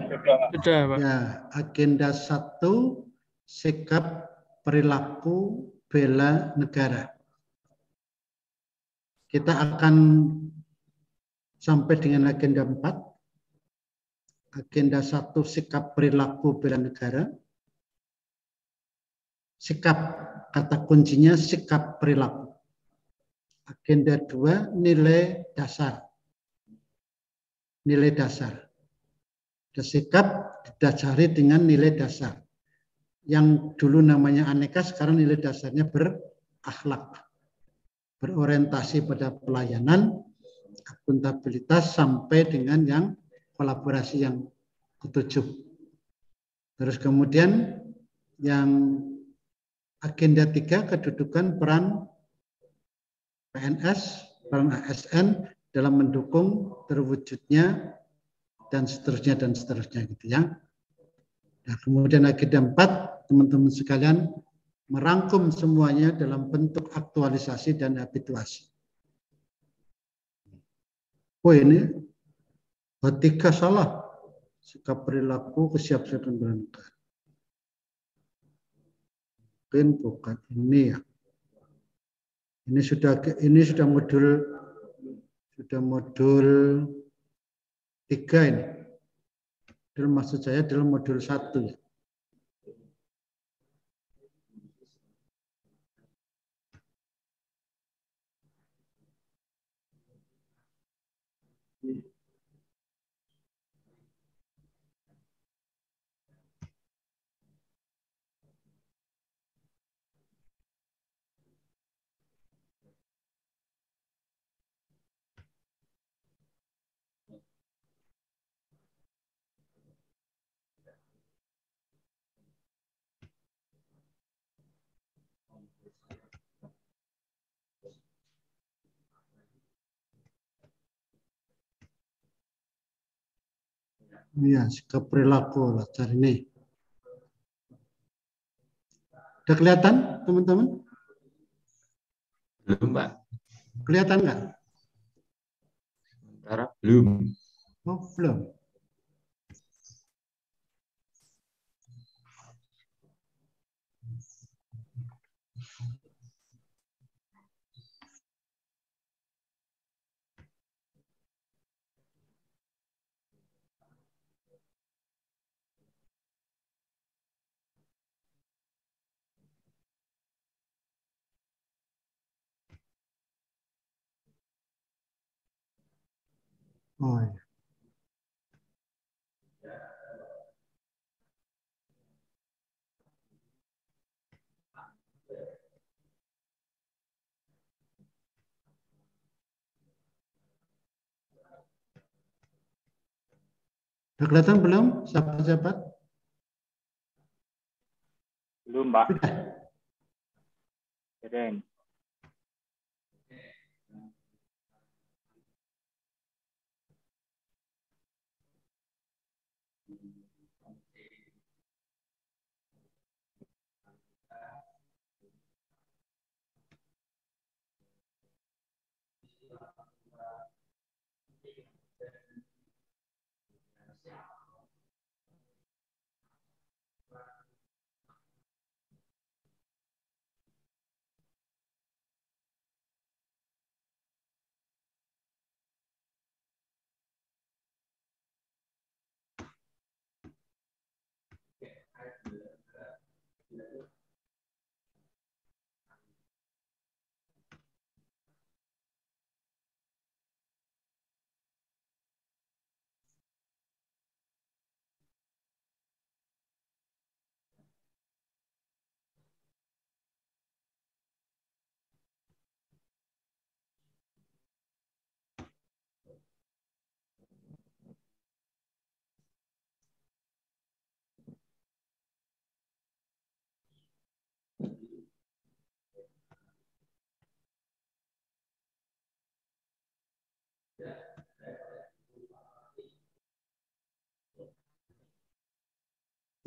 Sudah, Pak. Ya, agenda satu sikap perilaku bela negara. Kita akan sampai dengan agenda 4. Agenda satu sikap perilaku bela negara. Sikap, kata kuncinya sikap perilaku. Agenda 2 nilai dasar. Nilai dasar. Ada sikap didasari dengan nilai dasar. Yang dulu namanya aneka, sekarang nilai dasarnya berakhlak. Berorientasi pada pelayanan, akuntabilitas, sampai dengan yang kolaborasi yang ketujuh. Terus kemudian yang agenda tiga, kedudukan peran PNS, peran ASN dalam mendukung terwujudnya dan seterusnya dan seterusnya gitu ya. Nah, kemudian agenda empat, teman-teman sekalian merangkum semuanya dalam bentuk aktualisasi dan habituasi. Oh ini ketika salah sikap perilaku kesiapsiagaan bernegara. Mungkin bukan ini ya. Ini sudah ini sudah modul sudah modul tiga ini. Dalam maksud saya dalam modul satu ya. Iya, sikap perilaku lah cari ini. Udah kelihatan teman-teman? Belum, Pak. Kelihatan nggak? Sementara belum. Oh, belum. Oh, iya. Kelihatan belum, sahabat-sahabat? Belum, Pak. Keren.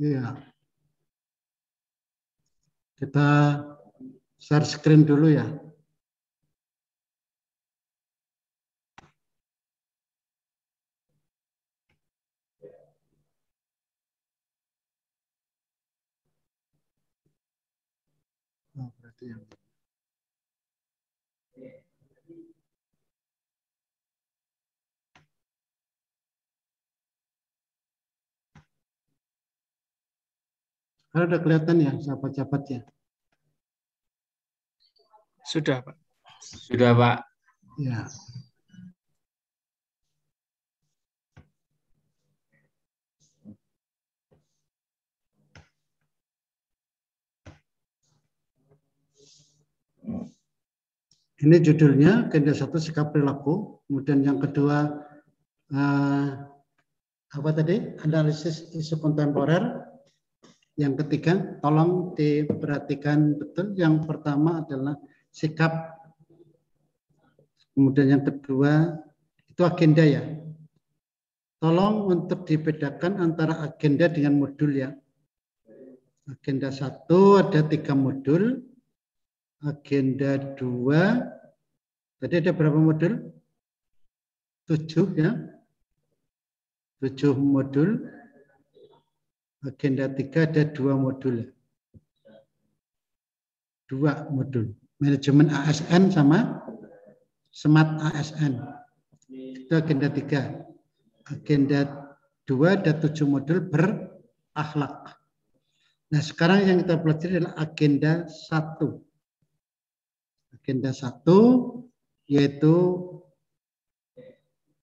Iya. Kita share screen dulu ya. Oh, berarti yang Kalau udah kelihatan ya sahabat-sahabatnya. Sudah, Pak. Sudah, Pak. Ya. Ini judulnya agenda satu sikap perilaku. Kemudian yang kedua eh, apa tadi? Analisis isu kontemporer. Yang ketiga, tolong diperhatikan betul. Yang pertama adalah sikap. Kemudian yang kedua itu agenda ya. Tolong untuk dibedakan antara agenda dengan modul ya. Agenda satu ada tiga modul. Agenda dua, tadi ada berapa modul? Tujuh ya. Tujuh modul. Agenda tiga ada dua modul. Dua modul. Manajemen ASN sama Smart ASN. Itu agenda tiga. Agenda dua ada tujuh modul berakhlak. Nah sekarang yang kita pelajari adalah agenda satu. Agenda satu yaitu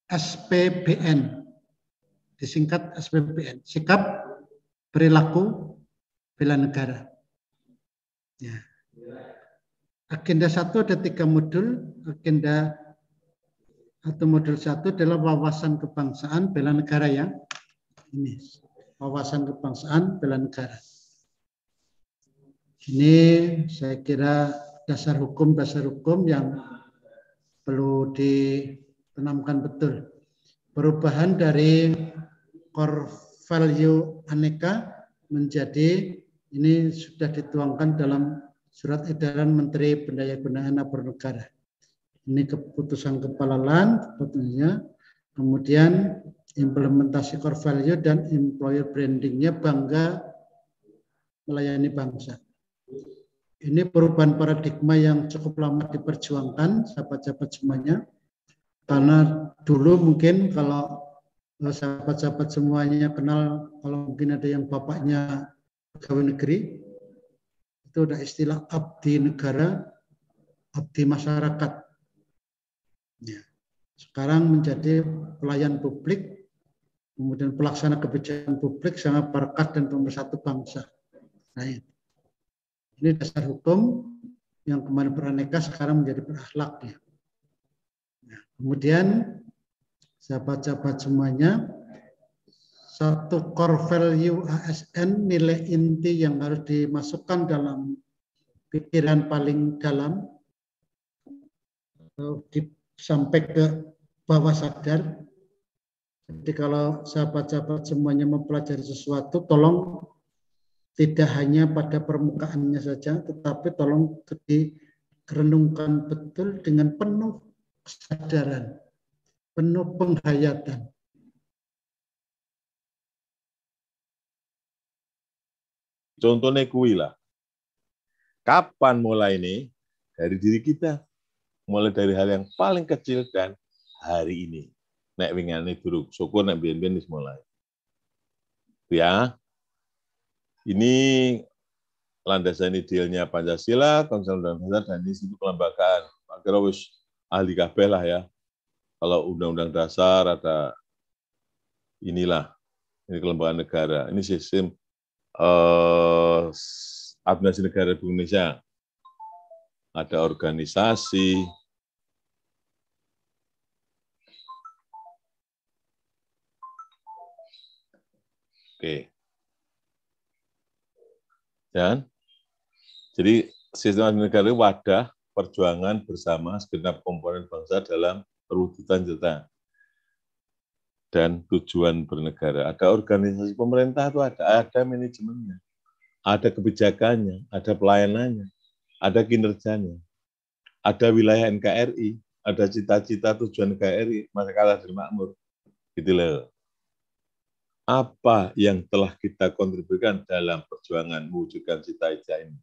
SPBN. Disingkat SPBN. Sikap perilaku bela negara. Ya. Agenda satu ada tiga modul. Agenda atau modul satu adalah wawasan kebangsaan bela negara ya. Ini wawasan kebangsaan bela negara. Ini saya kira dasar hukum-dasar hukum yang perlu ditanamkan betul. Perubahan dari core value aneka menjadi ini sudah dituangkan dalam surat edaran Menteri Pendaya-gunaan Aparatur Negara. Ini keputusan kepala LAN, keputusannya. Kemudian implementasi core value dan employer brandingnya bangga melayani bangsa. Ini perubahan paradigma yang cukup lama diperjuangkan, sahabat-sahabat semuanya. Karena dulu mungkin kalau sahabat-sahabat semuanya kenal, kalau mungkin ada yang bapaknya pegawai negeri, itu udah istilah abdi negara, abdi masyarakat. Ya. Sekarang menjadi pelayan publik, kemudian pelaksana kebijakan publik sangat berkat dan pemersatu bangsa. Nah, itu. Ini dasar hukum yang kemarin beraneka sekarang menjadi berakhlak ya. Nah, kemudian sahabat-sahabat semuanya satu core value ASN nilai inti yang harus dimasukkan dalam pikiran paling dalam sampai ke bawah sadar. Jadi kalau sahabat-sahabat semuanya mempelajari sesuatu, tolong tidak hanya pada permukaannya saja, tetapi tolong direnungkan betul dengan penuh kesadaran, penuh penghayatan. Contohnya kui lah. Kapan mulai ini? Dari diri kita. Mulai dari hal yang paling kecil dan hari ini. Nek wingane buruk. Syukur nek biyen-biyen mulai. Ya, ini landasan idealnya Pancasila, konsep dan dasar dan kelembagaan. Wis ahli kabeh lah ya. Kalau undang-undang dasar ada inilah ini kelembagaan negara. Ini sistem eh, administrasi negara di Indonesia. Ada organisasi, Oke. Dan jadi sistem negara wadah perjuangan bersama segenap komponen bangsa dalam perwujudan nyata dan tujuan bernegara. Ada organisasi pemerintah itu ada, ada manajemennya, ada kebijakannya, ada pelayanannya, ada kinerjanya, ada wilayah NKRI, ada cita-cita tujuan NKRI, masyarakat adil makmur. Gitu loh. Apa yang telah kita kontribusikan dalam perjuangan mewujudkan cita-cita ini.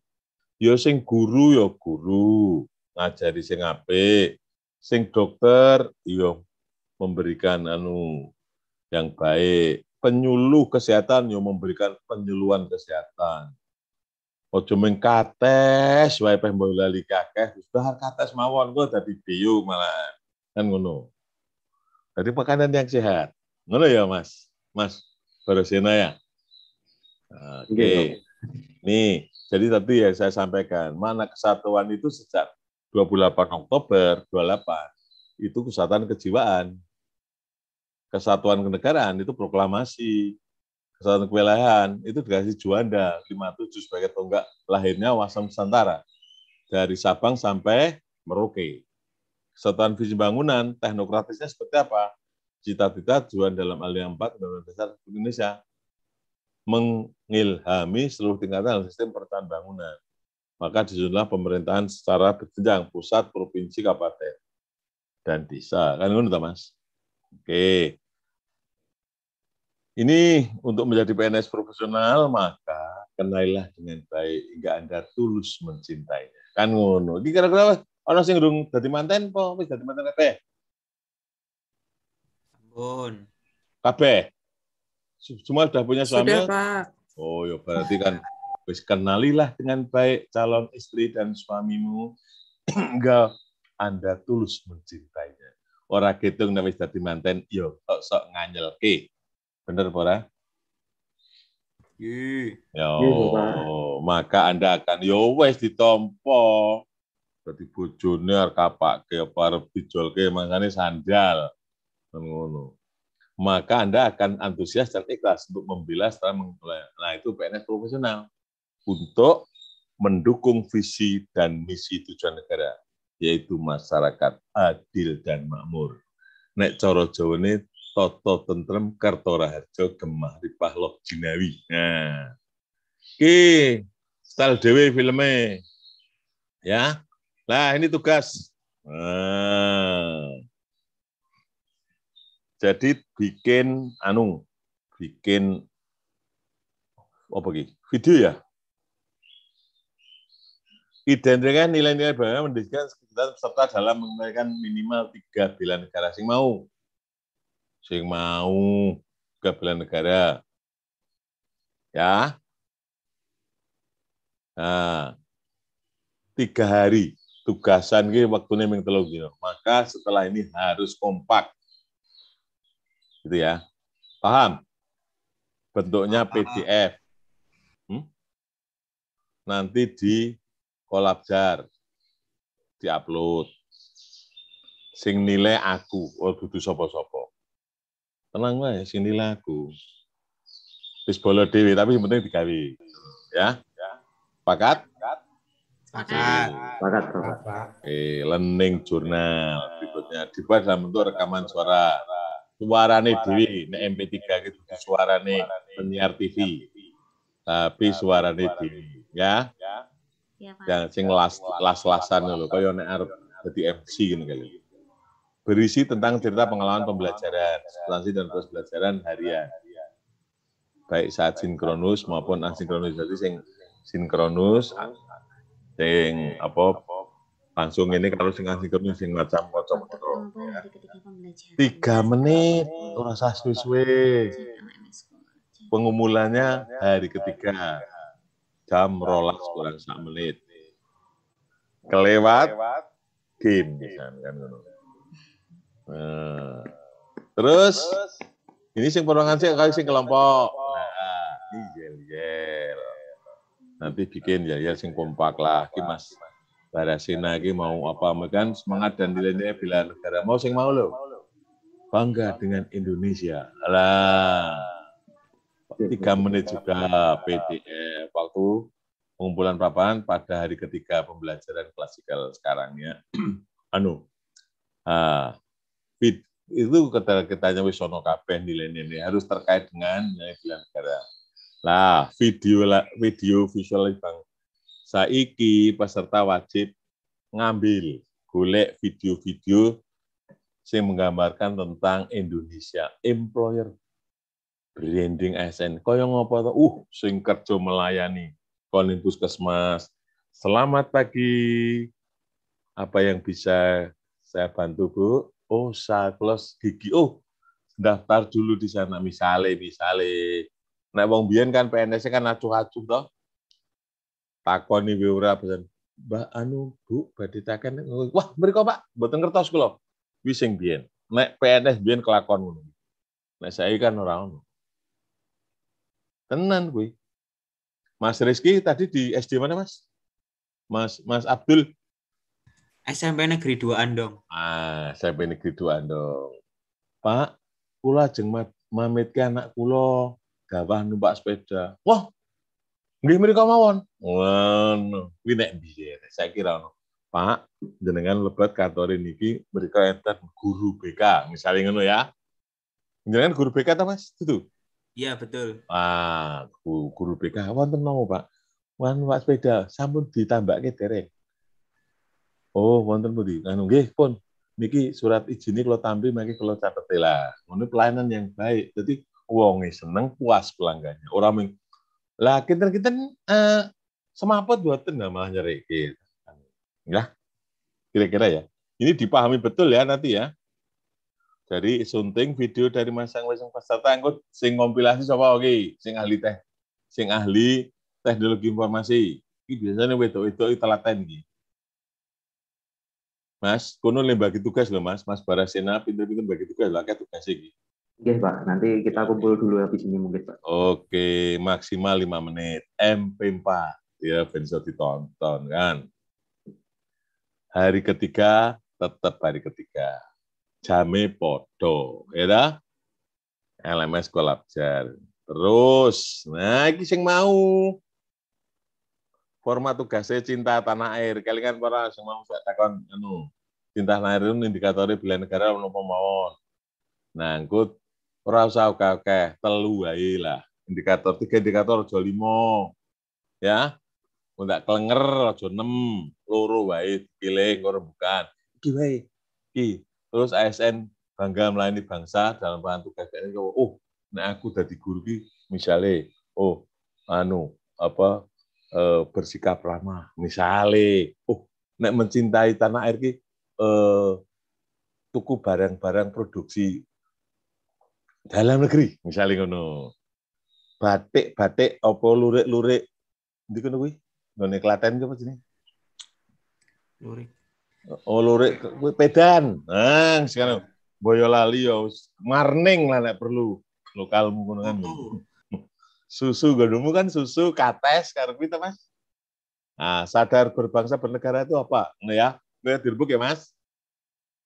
Yo sing guru yo guru, ngajari sing apik, sing dokter yo memberikan anu yang baik, penyuluh kesehatan yo memberikan penyuluhan kesehatan. Ojo mengkates wae peh mbok lali kakeh, sudah kates mawon kok dadi biyu malah kan ngono. Jadi makanan yang sehat. Ngono ya, Mas. Mas. Barosena ya. Oke. Okay. Nih, jadi tadi yang saya sampaikan, mana kesatuan itu sejak 28 Oktober 28 itu kesatuan kejiwaan. Kesatuan kenegaraan itu proklamasi. Kesatuan kewilayahan itu dikasih Juanda 57 sebagai tonggak lahirnya Wasam Nusantara. Dari Sabang sampai Merauke. Kesatuan visi bangunan teknokratisnya seperti apa? cita-cita tujuan dalam yang empat Undang-Undang Dasar Indonesia mengilhami seluruh tingkatan sistem pertahanan bangunan. Maka disusunlah pemerintahan secara berjenjang pusat, provinsi, kabupaten, dan desa. Kan itu, Mas? Oke. Ini untuk menjadi PNS profesional, maka kenailah dengan baik hingga Anda tulus mencintainya. Kan ngono. Iki kira-kira ana sing durung dadi manten apa wis dadi manten kabeh? Bun. Kabeh. Semua sudah punya suami? Sudah, Pak. Oh, ya berarti kan wis kenalilah dengan baik calon istri dan suamimu hingga Anda tulus mencintainya. Ora gitu nek wis dadi manten yo kok sok nganyelke. Bener apa ora? Yo, maka Anda akan yo wis ditompo. Dadi bojone arep kapake apa arep dijolke mangane sandal ngono. Maka Anda akan antusias dan ikhlas untuk membela setelah mengulai. Nah, itu PNS profesional untuk mendukung visi dan misi tujuan negara, yaitu masyarakat adil dan makmur. Nek coro Jawa ini Toto Tentrem Kertoraharjo Gemah Ripah Loh Jinawi. Nah, Ki, style dewe filmnya. Ya. Nah, ini tugas. Nah. Jadi bikin anu, bikin apa ki? Video ya. Identikan nilai-nilai bangga mendidikan sekitar serta dalam mengenalkan minimal tiga bela negara sing mau. Sing mau tiga bela negara. Ya. Nah, tiga hari tugasan ki waktunya yang telung dino. Maka setelah ini harus kompak. Gitu ya. Paham? Bentuknya PDF. Hmm? Nanti di kolabjar, diupload. Sing nilai aku, oh dudu sopo-sopo. Tenang wae, sing nilai aku. Wis bolo dewi, tapi yang penting digawe. Ya. Pakat? Pakat. Pakat, Bapak. Eh, learning jurnal berikutnya dibuat dalam bentuk rekaman suara. Suarane dewi, nek MP3 itu suarane penyiar TV. Tapi suarane dewi, ya. Yang sing las las-lasan lho, kaya nek arep dadi MC ngene kali. Berisi tentang cerita pengalaman pembelajaran, substansi dan proses pembelajaran harian. Baik saat sinkronus maupun asinkronus. Jadi sing sinkronus sing apa langsung ini kalau sing asinkronus sing macam macam tiga menit ora usah suwe-suwe pengumulannya hari ketiga jam rolas kurang sak menit. Kelewat game misalnya kan ngono. Nah, terus? Ini sing perorangan sih kali sing kelompok. Nah, ini yel yel nanti bikin ya ya sing kompak lah. Ki mas Barasina ki mau apa? Kan semangat dan nilai-nilai bila negara mau sing mau lo bangga dengan Indonesia. Lah tiga menit juga PDF waktu pengumpulan papan pada hari ketiga pembelajaran klasikal sekarang ya. Anu ah, vid- itu kata kitanya wis ono kabeh nilai-nilai harus terkait dengan nilai negara. Lah video video visual bang. Saiki peserta wajib ngambil golek video-video yang menggambarkan tentang Indonesia employer branding ASN kaya ngopo to? Uh sing kerja melayani. Konin puskesmas. Selamat pagi. Apa yang bisa saya bantu Bu? Oh saya close gigi. Oh daftar dulu di sana. Misale misale. Nek wong biyen kan PNS kan acuh-acuh toh takoni we ora pesan Mbak anu Bu badhe taken wah mriko Pak. Mboten ngertos kula. Wis sing biyen. Nek PNS biyen kelakon ngono. Nek saya kan ora ono tenan kuwi Mas Rizky tadi di SD mana Mas Mas Mas Abdul SMP Negeri 2 Andong. Ah, SMP Negeri 2 Andong. Pak, kula ajeng ma- mamitke anak kula gawah numpak sepeda. Wah, nggih mriko mawon. Ngono. Kuwi nek biyen saya kira ono. Pak, jenengan lebet kantor niki mriko enten guru BK, misalnya ngono ya. Jenengan guru BK ta Mas? Itu. Iya, betul. Ah, guru, BK wonten nopo, Pak? Wan Pak sepeda sampun ditambahke dereng. Oh, wonten pundi? Anu nggih, pun. Niki surat izin kalau tampi mangke kalau catet lah. Ngono pelayanan yang baik. Jadi wonge seneng puas pelanggannya. Orang ming lah kita kita eh, semaput buatan nggak malah nyari Ya, kira-kira ya. Ini dipahami betul ya nanti ya. Jadi sunting video dari masing-masing peserta angkut sing kompilasi sapa oke, sing ahli teh, sing ahli teknologi informasi. Ini biasanya wedok-wedok telaten iki. Mas, kono le bagi tugas loh Mas, Mas Barasena pinter-pinter bagi tugas lah kayak tugas iki. Oke, Pak. Nanti kita kumpul dulu habis ini mungkin, Pak. Oke, maksimal 5 menit. MP4 ya bisa ditonton kan. Hari ketiga tetap hari ketiga. Jame podo, ya dah? LMS kolabjar. Terus, nah iki sing mau format tugasnya cinta tanah air. Kalian kan para sing mau gak takon anu cinta tanah air itu indikatornya bila negara ono mawon. Nah, engko Ora usah akeh-akeh, telu wae lah. Indikator tiga indikator aja limo. Ya. Ndak kelenger aja 6, loro wae dipilih ngono bukan. Iki wae. Iki. Terus ASN bangga melayani bangsa dalam bahan tugas oh nek aku dadi guru ki misale oh anu apa eh, bersikap ramah misale oh nek mencintai tanah air ki eh, tuku barang-barang produksi dalam negeri misalnya ngono. Batik batik apa lurik lurik di kono kuwi? Nggone Klaten apa jenenge? Lurik. Oh lurik kuwi pedan. Nah sekarang Boyolali yo marning lah nek perlu. Lokalmu ngono kan. Susu gondomu kan susu kates karep itu mas? Nah sadar berbangsa bernegara itu apa? Nah ya. Lihat dirbuk ya mas.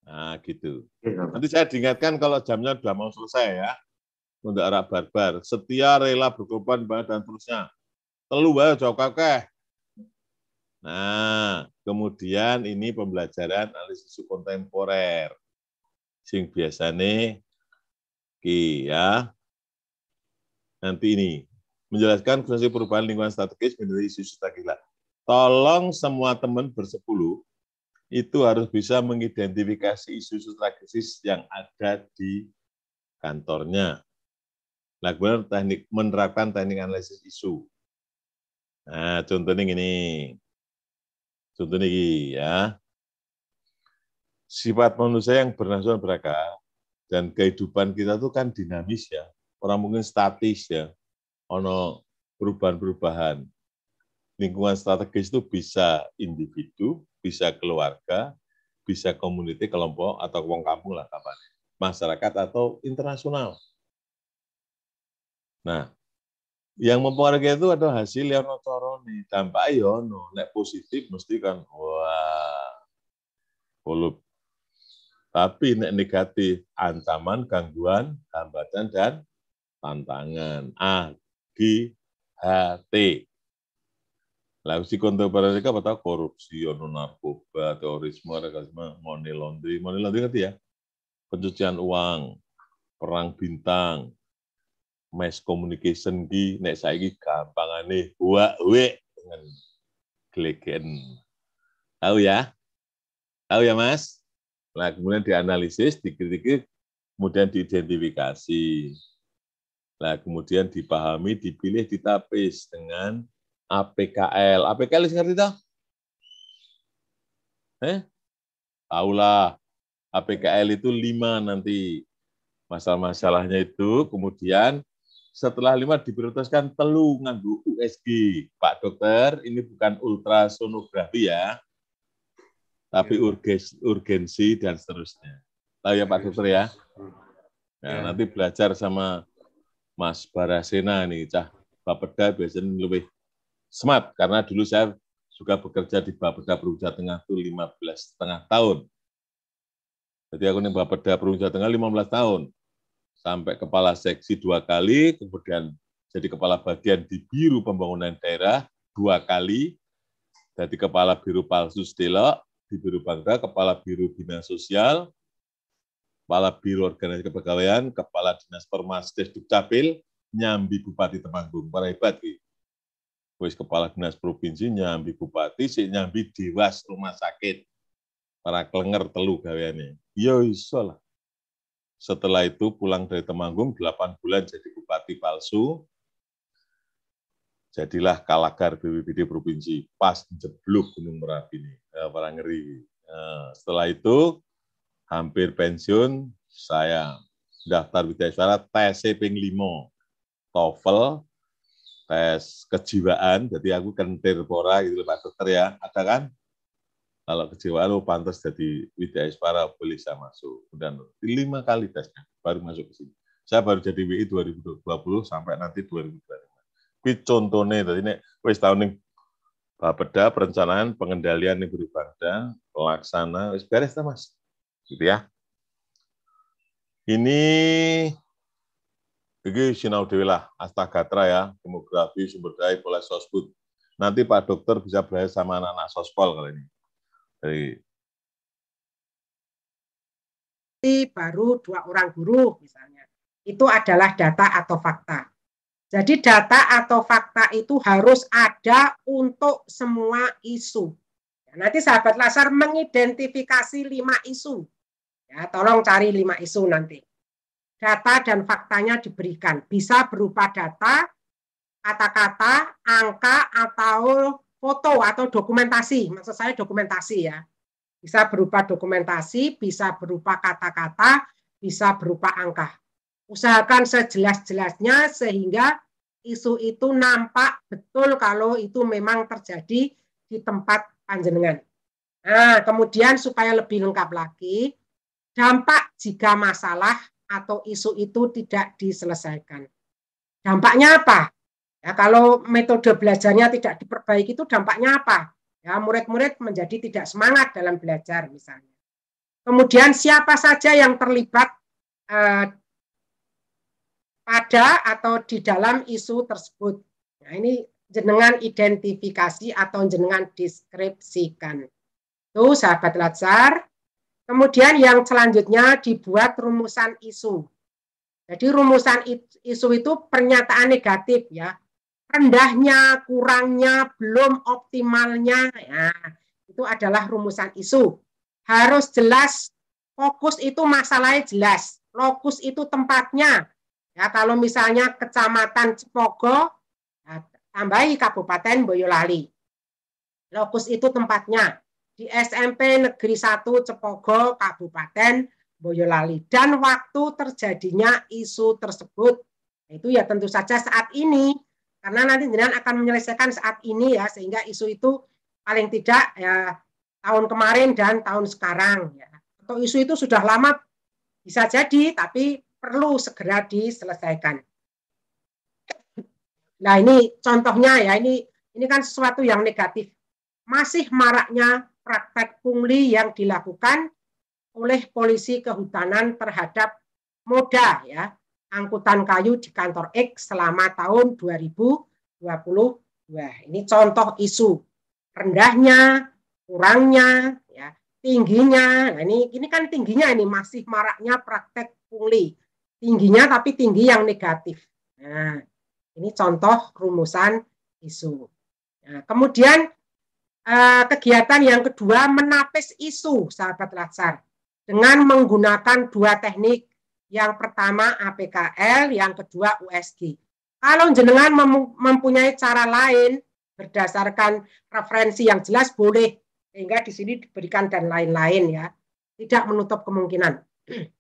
Nah gitu. Nanti saya diingatkan kalau jamnya sudah mau selesai ya. Untuk arah barbar. Setia rela berkorban banget dan terusnya telu bae aja kakeh nah kemudian ini pembelajaran analisis isu kontemporer sing biasane ki ya nanti ini menjelaskan fungsi perubahan lingkungan strategis menjadi isu strategis. Tolong semua teman bersepuluh itu harus bisa mengidentifikasi isu-isu strategis yang ada di kantornya. Nah, kemudian teknik menerapkan teknik analisis isu. Nah, contohnya gini. Contohnya gini ya. Sifat manusia yang bernafsu berakal dan kehidupan kita itu kan dinamis ya. Orang mungkin statis ya. Ono perubahan-perubahan. Lingkungan strategis itu bisa individu, bisa keluarga, bisa komuniti, kelompok, atau wong kampung lah kapan. Masyarakat atau internasional. Nah, yang mempengaruhi itu adalah hasil yang nocoroni. Dampak ya no. Nek positif mesti kan, wah, kolup. Tapi nek negatif, ancaman, gangguan, hambatan, dan tantangan. A, G, H, T. Lah si kontemporer mereka korupsi, ono narkoba, terorisme, radikalisme, money laundering, money laundering ngerti ya? Pencucian uang, perang bintang, mass communication ki nek saiki gampangane wa we dengan glegen. Tahu ya? Tahu ya, Mas? Nah, kemudian dianalisis, dikritik, kemudian diidentifikasi. Nah, kemudian dipahami, dipilih, ditapis dengan APKL. APKL ngerti tak? Eh? Tahulah. APKL itu lima nanti masalah-masalahnya itu. Kemudian setelah lima diprioritaskan telu nganggu USG. Pak dokter, ini bukan ultrasonografi ya, tapi urgensi dan seterusnya. Tahu ya Pak dokter ya? Nah, nanti belajar sama Mas Barasena nih, cah Bapeda biasanya lebih smart karena dulu saya juga bekerja di Bapeda Perumja Tengah itu 15 setengah tahun. Jadi aku nih Bapeda Perumja Tengah 15 tahun. Sampai kepala seksi dua kali, kemudian jadi kepala bagian di Biru Pembangunan Daerah dua kali, jadi kepala Biru Palsu Stelok, di Biru Bangga, kepala Biru Bina Sosial, kepala Biro Organisasi Kepegawaian, kepala Dinas Permasdes Dukcapil, nyambi Bupati Temanggung. Para hebat wis kepala dinas provinsi nyambi bupati si nyambi dewas rumah sakit. Para klenger telu gaweane. Ya iso lah setelah itu pulang dari Temanggung 8 bulan jadi bupati palsu. Jadilah kalagar BPBD provinsi pas jeblok Gunung Merapi ini ya, para ngeri nah, setelah itu hampir pensiun saya daftar Widyaswara tes ping 5 TOEFL tes kejiwaan, jadi aku kentir pora gitu Pak Dokter ya, ada kan? Kalau kejiwaan lu pantas jadi Widya Ispara boleh saya masuk. Dan lima kali tesnya baru masuk ke sini. Saya baru jadi WI 2020 sampai nanti 2025. Ini contohnya tadi ini wis tahun ini Bapeda perencanaan pengendalian nih beribada pelaksana wis beres ta Mas. Gitu ya. Ini ini sinau dewi lah, astagatra ya, demografi, sumber daya, boleh sosput. Nanti Pak Dokter bisa belajar sama anak-anak sospol kali ini. Jadi, baru dua orang guru misalnya. itu adalah data atau fakta. Jadi data atau fakta itu harus ada untuk semua isu. Ya, nanti sahabat Lasar mengidentifikasi lima isu. Ya, tolong cari lima isu nanti. Data dan faktanya diberikan. Bisa berupa data, kata-kata, angka, atau foto atau dokumentasi. Maksud saya dokumentasi ya. Bisa berupa dokumentasi, bisa berupa kata-kata, bisa berupa angka. Usahakan sejelas-jelasnya sehingga isu itu nampak betul kalau itu memang terjadi di tempat panjenengan. Nah, kemudian supaya lebih lengkap lagi, dampak jika masalah atau isu itu tidak diselesaikan. Dampaknya apa? Ya, kalau metode belajarnya tidak diperbaiki itu dampaknya apa? Ya, murid-murid menjadi tidak semangat dalam belajar misalnya. Kemudian siapa saja yang terlibat eh, pada atau di dalam isu tersebut. Nah, ini jenengan identifikasi atau jenengan deskripsikan. Itu sahabat Lazar. Kemudian yang selanjutnya dibuat rumusan isu. Jadi rumusan isu itu pernyataan negatif ya. Rendahnya, kurangnya, belum optimalnya. Ya, itu adalah rumusan isu. Harus jelas, fokus itu masalahnya jelas. Lokus itu tempatnya, Ya, kalau misalnya Kecamatan Cepogo, ya, tambahi Kabupaten Boyolali. Lokus itu tempatnya di SMP Negeri 1 Cepogo, Kabupaten Boyolali. Dan waktu terjadinya isu tersebut, itu ya tentu saja saat ini, karena nanti jenengan akan menyelesaikan saat ini ya, sehingga isu itu paling tidak ya tahun kemarin dan tahun sekarang ya. Atau isu itu sudah lama bisa jadi, tapi perlu segera diselesaikan. Nah ini contohnya ya ini ini kan sesuatu yang negatif. Masih maraknya praktek pungli yang dilakukan oleh polisi kehutanan terhadap moda ya angkutan kayu di kantor X selama tahun 2022. Ini contoh isu rendahnya, kurangnya, ya tingginya. Nah, ini ini kan tingginya ini masih maraknya praktek pungli tingginya tapi tinggi yang negatif. Nah, ini contoh rumusan isu. Nah, kemudian eh, kegiatan yang kedua menapis isu, sahabat Latsar, dengan menggunakan dua teknik. Yang pertama APKL, yang kedua USG. Kalau jenengan mempunyai cara lain berdasarkan referensi yang jelas boleh, sehingga di sini diberikan dan lain-lain ya, tidak menutup kemungkinan.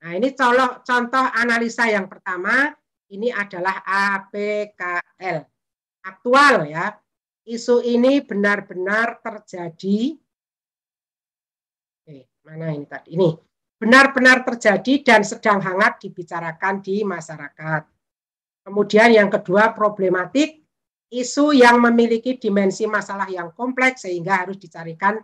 Nah, ini contoh, contoh analisa yang pertama, ini adalah APKL. Aktual ya, isu ini benar-benar terjadi, eh, mana ini tadi, ini, benar-benar terjadi dan sedang hangat dibicarakan di masyarakat. Kemudian yang kedua, problematik, isu yang memiliki dimensi masalah yang kompleks sehingga harus dicarikan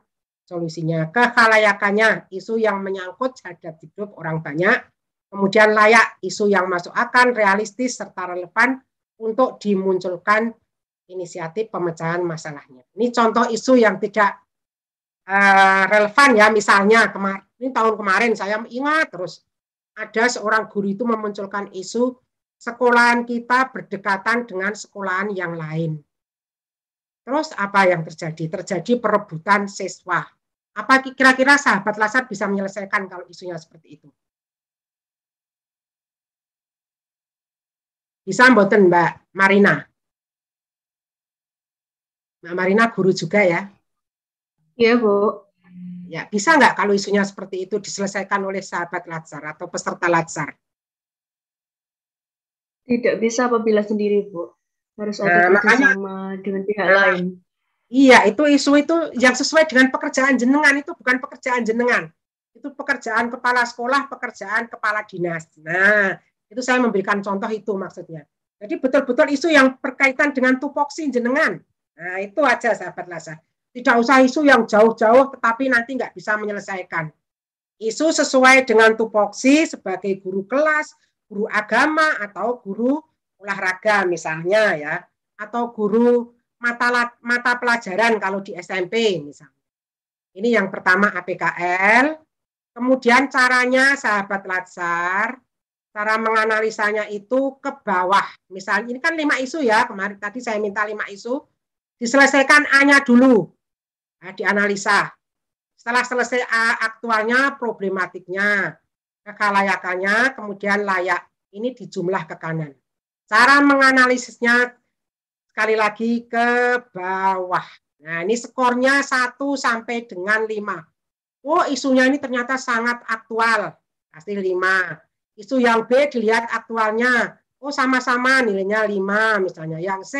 solusinya. Kehalayakannya, isu yang menyangkut hajat hidup orang banyak. Kemudian layak, isu yang masuk akal, realistis, serta relevan untuk dimunculkan inisiatif pemecahan masalahnya. Ini contoh isu yang tidak uh, relevan ya, misalnya kemarin ini tahun kemarin saya ingat terus ada seorang guru itu memunculkan isu sekolahan kita berdekatan dengan sekolahan yang lain. Terus apa yang terjadi? Terjadi perebutan siswa. Apa kira-kira sahabat Lasar bisa menyelesaikan kalau isunya seperti itu? Bisa mboten Mbak Marina? Mbak Marina guru juga ya? Iya Bu. Ya, bisa nggak kalau isunya seperti itu diselesaikan oleh sahabat Latsar atau peserta Latsar? Tidak bisa apabila sendiri, Bu. Harus ada nah, makanya, dengan pihak nah, lain. Iya, itu isu itu yang sesuai dengan pekerjaan jenengan itu bukan pekerjaan jenengan. Itu pekerjaan kepala sekolah, pekerjaan kepala dinas. Nah, itu saya memberikan contoh itu maksudnya. Jadi betul-betul isu yang berkaitan dengan tupoksi jenengan. Nah, itu aja sahabat Lasa. Tidak usah isu yang jauh-jauh tetapi nanti nggak bisa menyelesaikan. Isu sesuai dengan tupoksi sebagai guru kelas, guru agama atau guru olahraga misalnya ya, atau guru mata mata pelajaran kalau di SMP misalnya. Ini yang pertama APKL. Kemudian caranya sahabat Latsar, cara menganalisanya itu ke bawah. Misalnya ini kan lima isu ya, kemarin tadi saya minta lima isu, diselesaikan A-nya dulu, dianalisa. Setelah selesai aktualnya, problematiknya, kekalayakannya, kemudian layak. Ini dijumlah ke kanan. Cara menganalisisnya sekali lagi ke bawah. Nah, ini skornya 1 sampai dengan 5. Oh, isunya ini ternyata sangat aktual. Kasih 5. Isu yang B dilihat aktualnya. Oh, sama-sama nilainya 5 misalnya. Yang C,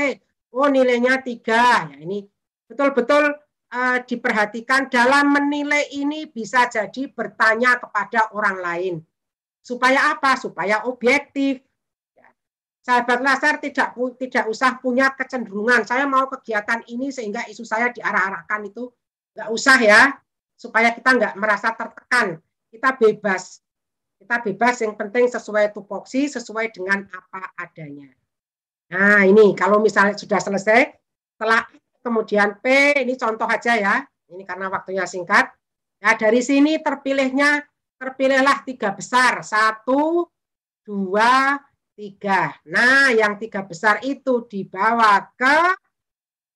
oh nilainya 3. Ya, ini betul-betul uh, diperhatikan dalam menilai ini bisa jadi bertanya kepada orang lain. Supaya apa? Supaya objektif. Sahabat laser tidak tidak usah punya kecenderungan. Saya mau kegiatan ini sehingga isu saya diarah-arahkan itu. Nggak usah ya supaya kita nggak merasa tertekan. Kita bebas. Kita bebas yang penting sesuai tupoksi sesuai dengan apa adanya. Nah ini kalau misalnya sudah selesai setelah kemudian P ini contoh aja ya ini karena waktunya singkat ya dari sini terpilihnya terpilihlah tiga besar satu dua tiga. Nah, yang tiga besar itu dibawa ke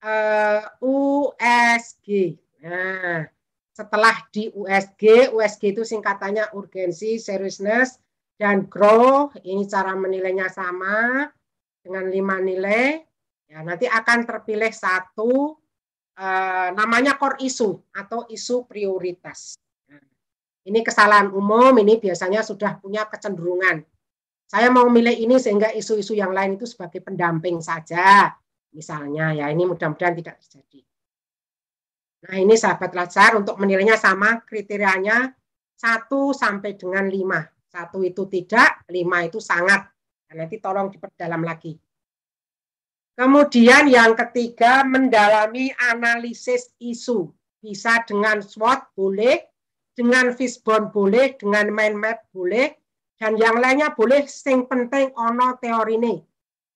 eh, USG. Nah, setelah di USG, USG itu singkatannya urgensi, seriousness, dan grow. Ini cara menilainya sama dengan lima nilai. Ya, nanti akan terpilih satu uh, namanya core issue atau isu prioritas. Nah, ini kesalahan umum, ini biasanya sudah punya kecenderungan saya mau milih ini sehingga isu-isu yang lain itu sebagai pendamping saja. Misalnya ya ini mudah-mudahan tidak terjadi. Nah ini sahabat lacar untuk menilainya sama kriterianya 1 sampai dengan 5. Satu itu tidak, 5 itu sangat. Dan nanti tolong diperdalam lagi. Kemudian yang ketiga mendalami analisis isu. Bisa dengan SWOT boleh, dengan fishbone boleh, dengan mind map boleh, dan yang lainnya boleh sing penting ono teori ini.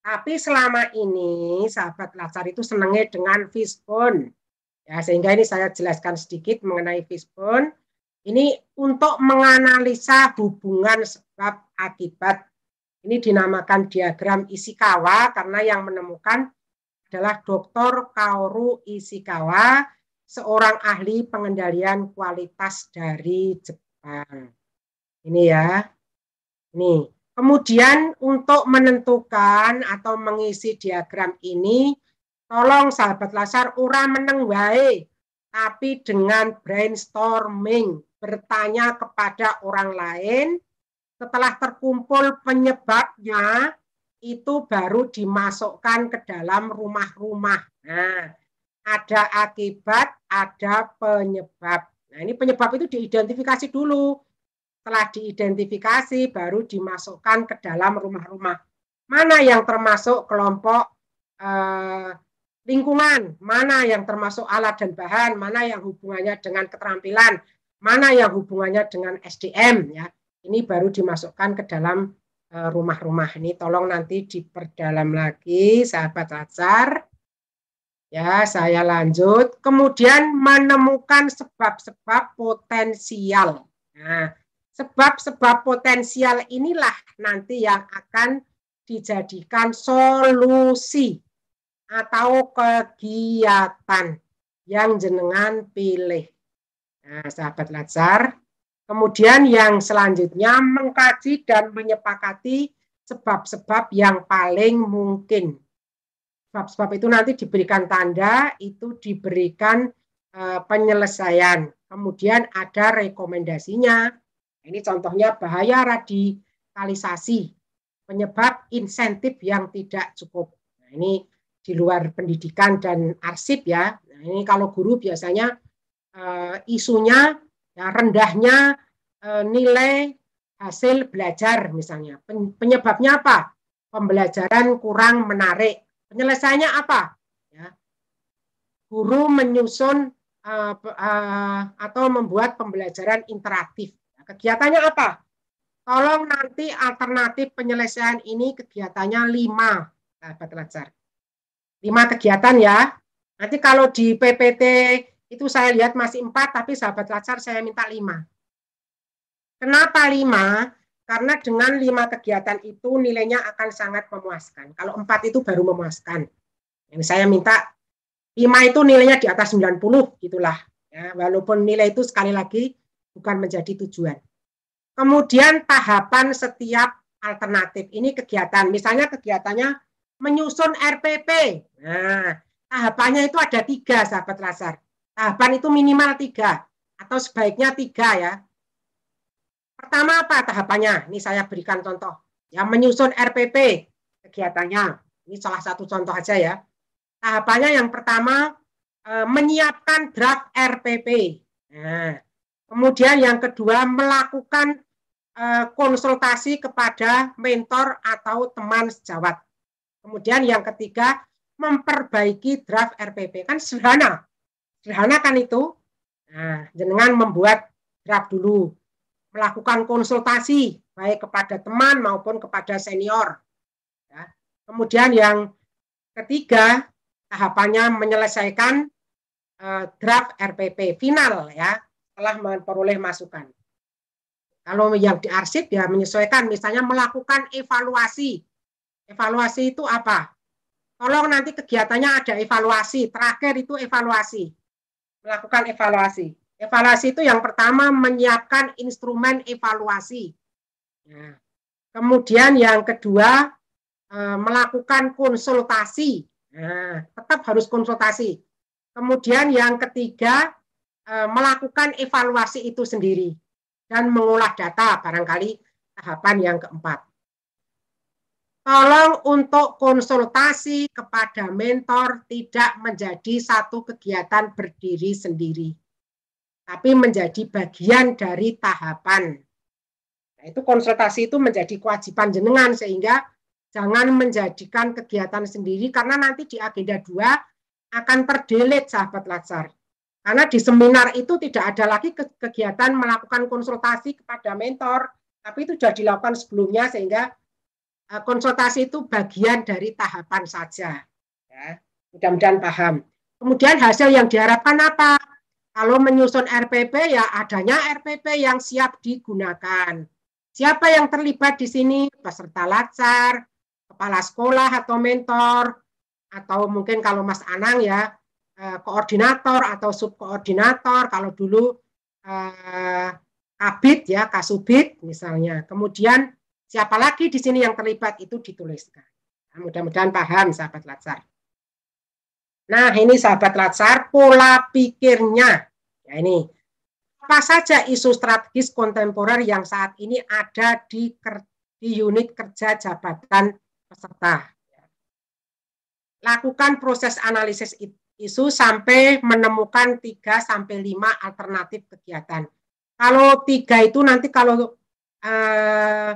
Tapi selama ini sahabat lacar itu senangnya dengan fishbone. Ya, sehingga ini saya jelaskan sedikit mengenai fishbone. Ini untuk menganalisa hubungan sebab akibat. Ini dinamakan diagram Ishikawa karena yang menemukan adalah Dr. Kaoru Ishikawa, seorang ahli pengendalian kualitas dari Jepang. Ini ya. Nih, kemudian untuk menentukan atau mengisi diagram ini, tolong sahabat lasar ura meneng wae, tapi dengan brainstorming, bertanya kepada orang lain, setelah terkumpul penyebabnya, itu baru dimasukkan ke dalam rumah-rumah. Nah, ada akibat, ada penyebab. Nah, ini penyebab itu diidentifikasi dulu setelah diidentifikasi baru dimasukkan ke dalam rumah-rumah. Mana yang termasuk kelompok eh, lingkungan, mana yang termasuk alat dan bahan, mana yang hubungannya dengan keterampilan, mana yang hubungannya dengan SDM ya. Ini baru dimasukkan ke dalam eh, rumah-rumah. Ini tolong nanti diperdalam lagi sahabat lacar. Ya, saya lanjut. Kemudian menemukan sebab-sebab potensial. Nah, Sebab-sebab potensial inilah nanti yang akan dijadikan solusi atau kegiatan yang jenengan pilih. Nah, sahabat lacar. Kemudian yang selanjutnya mengkaji dan menyepakati sebab-sebab yang paling mungkin. Sebab-sebab itu nanti diberikan tanda, itu diberikan uh, penyelesaian. Kemudian ada rekomendasinya, ini contohnya bahaya radikalisasi, penyebab insentif yang tidak cukup. Nah, ini di luar pendidikan dan arsip ya. Nah, ini kalau guru biasanya uh, isunya ya rendahnya uh, nilai hasil belajar misalnya. Penyebabnya apa? Pembelajaran kurang menarik. Penyelesaiannya apa? Ya. Guru menyusun uh, uh, atau membuat pembelajaran interaktif. Kegiatannya apa? Tolong nanti alternatif penyelesaian ini kegiatannya lima, sahabat pelajar. Lima kegiatan ya. Nanti kalau di PPT itu saya lihat masih empat, tapi sahabat pelajar saya minta lima. Kenapa lima? Karena dengan lima kegiatan itu nilainya akan sangat memuaskan. Kalau empat itu baru memuaskan. Yang saya minta lima itu nilainya di atas 90 gitulah. Ya, walaupun nilai itu sekali lagi bukan menjadi tujuan. Kemudian tahapan setiap alternatif. Ini kegiatan. Misalnya kegiatannya menyusun RPP. Nah, tahapannya itu ada tiga, sahabat Lazar. Tahapan itu minimal tiga, atau sebaiknya tiga ya. Pertama apa tahapannya? Ini saya berikan contoh. Yang menyusun RPP kegiatannya. Ini salah satu contoh aja ya. Tahapannya yang pertama eh, menyiapkan draft RPP. Nah, kemudian yang kedua melakukan eh, konsultasi kepada mentor atau teman sejawat. Kemudian yang ketiga memperbaiki draft RPP. Kan sederhana. Sederhana kan itu. Nah, jenengan membuat draft dulu melakukan konsultasi baik kepada teman maupun kepada senior. Ya. Kemudian yang ketiga tahapannya menyelesaikan uh, draft RPP final ya setelah memperoleh masukan. Kalau yang diarsip ya menyesuaikan misalnya melakukan evaluasi. Evaluasi itu apa? Tolong nanti kegiatannya ada evaluasi. Terakhir itu evaluasi. Melakukan evaluasi. Evaluasi itu yang pertama menyiapkan instrumen evaluasi. Nah, kemudian yang kedua eh, melakukan konsultasi. Nah, tetap harus konsultasi. Kemudian yang ketiga eh, melakukan evaluasi itu sendiri dan mengolah data barangkali tahapan yang keempat. Tolong untuk konsultasi kepada mentor tidak menjadi satu kegiatan berdiri sendiri tapi menjadi bagian dari tahapan. Nah, itu konsultasi itu menjadi kewajiban jenengan sehingga jangan menjadikan kegiatan sendiri karena nanti di agenda 2 akan terdelit sahabat lacar. Karena di seminar itu tidak ada lagi kegiatan melakukan konsultasi kepada mentor, tapi itu sudah dilakukan sebelumnya sehingga eh, konsultasi itu bagian dari tahapan saja. Ya, mudah-mudahan paham. Kemudian hasil yang diharapkan apa? Kalau menyusun RPP ya adanya RPP yang siap digunakan. Siapa yang terlibat di sini? Peserta lacar, kepala sekolah atau mentor, atau mungkin kalau Mas Anang ya eh, koordinator atau subkoordinator. Kalau dulu eh, kabit ya kasubit misalnya. Kemudian siapa lagi di sini yang terlibat itu dituliskan. Nah, mudah-mudahan paham sahabat lacar. Nah, ini sahabat Latsar, pola pikirnya. Ya ini. Apa saja isu strategis kontemporer yang saat ini ada di, di unit kerja jabatan peserta. Lakukan proses analisis isu sampai menemukan 3 sampai 5 alternatif kegiatan. Kalau tiga itu nanti kalau eh,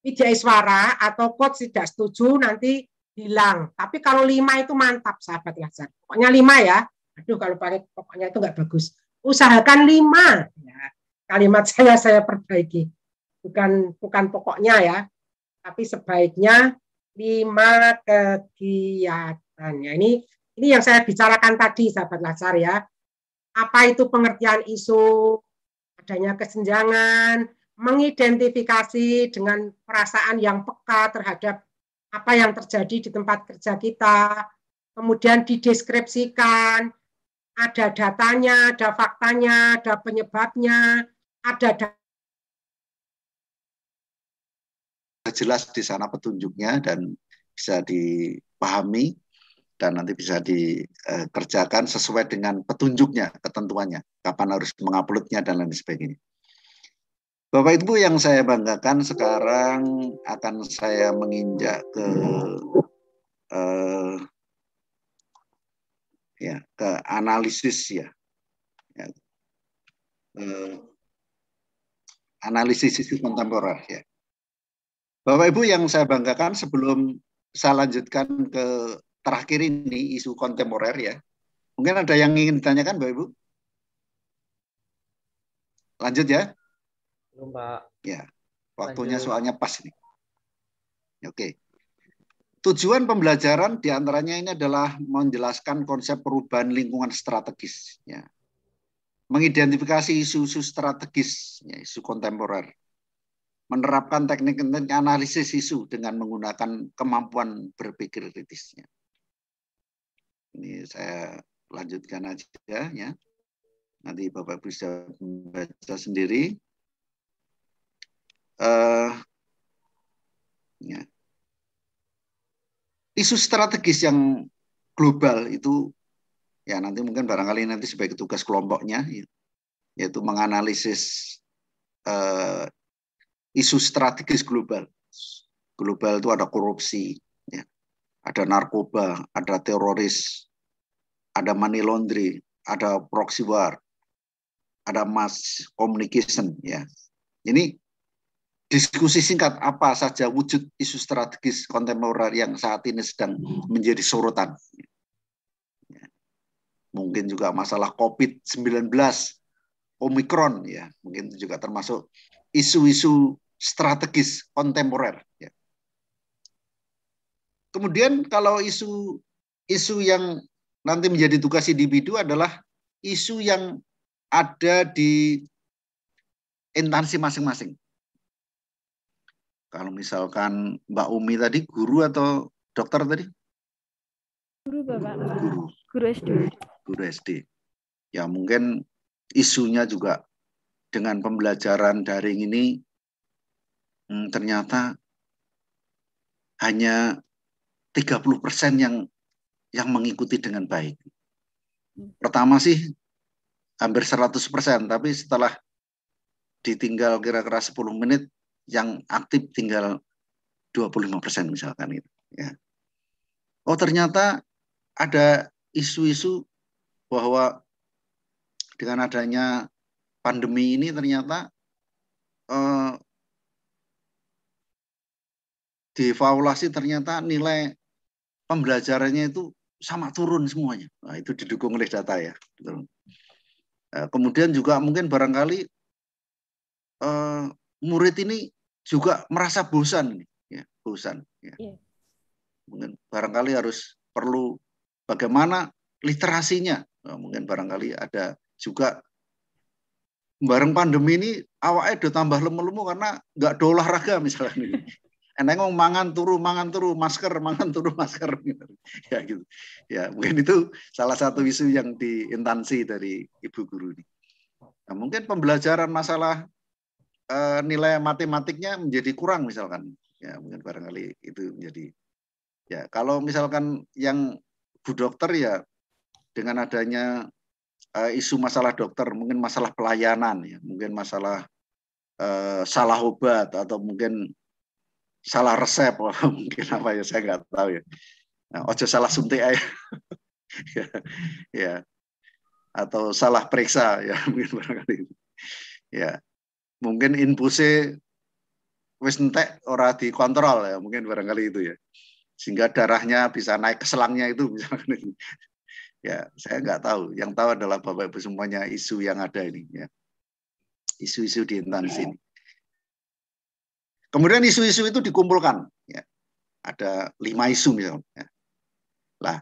tidak suara atau coach tidak setuju nanti hilang. Tapi kalau lima itu mantap, sahabat Lazar. Pokoknya lima ya. Aduh, kalau pakai pokoknya itu nggak bagus. Usahakan lima. Ya, kalimat saya saya perbaiki. Bukan bukan pokoknya ya, tapi sebaiknya lima kegiatan. Ya, ini ini yang saya bicarakan tadi, sahabat Lazar ya. Apa itu pengertian isu, adanya kesenjangan, mengidentifikasi dengan perasaan yang peka terhadap apa yang terjadi di tempat kerja kita, kemudian dideskripsikan, ada datanya, ada faktanya, ada penyebabnya, ada jelas di sana petunjuknya dan bisa dipahami dan nanti bisa dikerjakan sesuai dengan petunjuknya, ketentuannya, kapan harus menguploadnya dan lain sebagainya. Bapak Ibu yang saya banggakan sekarang akan saya menginjak ke eh, ya ke analisis ya, ya eh, analisis isu kontemporer ya. Bapak Ibu yang saya banggakan sebelum saya lanjutkan ke terakhir ini isu kontemporer ya. Mungkin ada yang ingin ditanyakan Bapak Ibu? Lanjut ya. Belum, Pak. Ya, waktunya Lanjut. soalnya pas ini. Oke. Tujuan pembelajaran di antaranya ini adalah menjelaskan konsep perubahan lingkungan strategis, ya. mengidentifikasi isu-isu strategis, ya, isu kontemporer, menerapkan teknik-teknik analisis isu dengan menggunakan kemampuan berpikir kritisnya. Ini saya lanjutkan aja ya. Nanti Bapak bisa membaca sendiri. Uh, ya. Isu strategis yang global itu ya nanti mungkin barangkali nanti sebagai tugas kelompoknya ya, yaitu menganalisis uh, isu strategis global. Global itu ada korupsi, ya. ada narkoba, ada teroris, ada money laundry, ada proxy war, ada mass communication. Ya. Ini diskusi singkat apa saja wujud isu strategis kontemporer yang saat ini sedang menjadi sorotan. Ya. Mungkin juga masalah COVID-19, Omikron, ya mungkin juga termasuk isu-isu strategis kontemporer. Ya. Kemudian kalau isu isu yang nanti menjadi tugas individu adalah isu yang ada di instansi masing-masing. Kalau misalkan Mbak Umi tadi guru atau dokter tadi? Guru Bapak. Guru. Guru SD. Guru SD. Ya mungkin isunya juga dengan pembelajaran daring ini hmm, ternyata hanya 30% yang yang mengikuti dengan baik. Pertama sih hampir 100%, tapi setelah ditinggal kira-kira 10 menit yang aktif tinggal 25% misalkan itu ya. Oh ternyata ada isu-isu bahwa dengan adanya pandemi ini ternyata eh, dievaluasi ternyata nilai pembelajarannya itu sama turun semuanya. Nah, itu didukung oleh data ya. Eh, kemudian juga mungkin barangkali eh, murid ini juga merasa bosan, ya, bosan. Ya. Yeah. Mungkin barangkali harus perlu bagaimana literasinya. Nah, mungkin barangkali ada juga bareng pandemi ini awalnya udah tambah lemu-lemu karena nggak ada olahraga misalnya ini. Eneng ngomong mangan turu, mangan turu, masker, mangan turu, masker. Gitu. Ya gitu. Ya mungkin itu salah satu isu yang diintansi dari ibu guru ini. Nah, mungkin pembelajaran masalah uh, nilai matematiknya menjadi kurang misalkan. Ya mungkin barangkali itu menjadi. Ya kalau misalkan yang bu dokter ya dengan adanya uh, isu masalah dokter, mungkin masalah pelayanan, ya, mungkin masalah uh, salah obat atau mungkin salah resep, mungkin apa ya saya nggak tahu ya. Nah, ojo salah suntik ya, ya. Atau salah periksa ya mungkin barangkali. Ya. Mungkin infusnya wis entek ora dikontrol ya, mungkin barangkali itu ya. Sehingga darahnya bisa naik ke selangnya itu misalkan itu. Ya, saya nggak tahu. Yang tahu adalah Bapak Ibu semuanya isu yang ada ini. Ya. Isu-isu di instansi ini. Kemudian isu-isu itu dikumpulkan. Ya. Ada lima isu misalnya. Ya. Lah,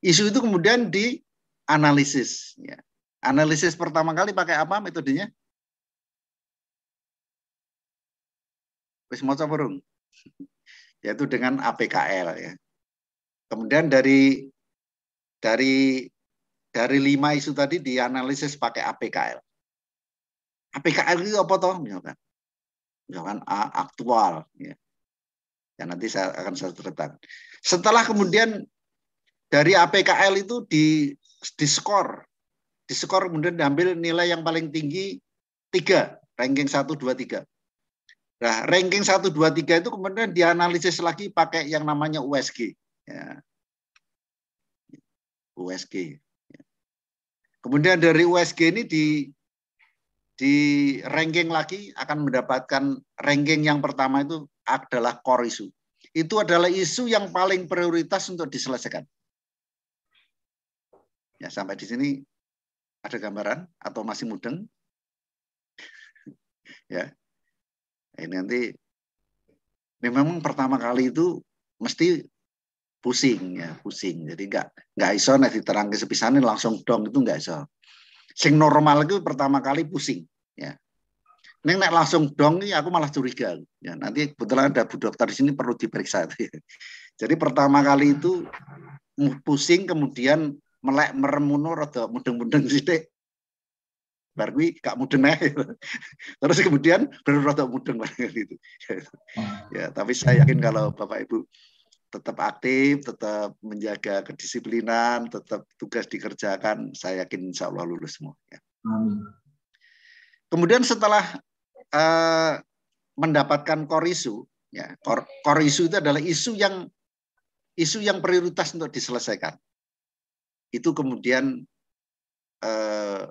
isu itu kemudian dianalisis. Ya. Analisis pertama kali pakai apa metodenya? Wis maca burung. Yaitu dengan APKL ya. Kemudian dari dari dari lima isu tadi dianalisis pakai APKL. APKL itu apa toh misalkan? Misalkan A, aktual. Ya. ya nanti saya akan saya ceritakan. Setelah kemudian dari APKL itu di di skor, di skor kemudian diambil nilai yang paling tinggi tiga, ranking satu dua tiga. Nah, ranking satu dua tiga itu kemudian dianalisis lagi pakai yang namanya USG. Ya. USG. Kemudian dari USG ini di di ranking lagi akan mendapatkan ranking yang pertama itu adalah core isu. Itu adalah isu yang paling prioritas untuk diselesaikan. Ya, sampai di sini ada gambaran atau masih mudeng? ya. Ini nanti ini memang pertama kali itu mesti pusing ya pusing jadi nggak nggak iso nek diterangke sepisane langsung dong itu nggak iso sing normal itu pertama kali pusing ya Neng nek langsung dong ini aku malah curiga. Ya, nanti kebetulan ada Bu Dokter di sini perlu diperiksa. Jadi pertama kali itu pusing kemudian melek meremuno rada mudeng-mudeng sithik. Bar kuwi gak mudeng ae. Terus kemudian baru rada mudeng gitu. Ya, tapi saya yakin kalau Bapak Ibu tetap aktif, tetap menjaga kedisiplinan, tetap tugas dikerjakan, saya yakin insya Allah lulus semua. Ya. Amin. Kemudian setelah uh, mendapatkan korisu, ya, kor, korisu itu adalah isu yang isu yang prioritas untuk diselesaikan. Itu kemudian uh,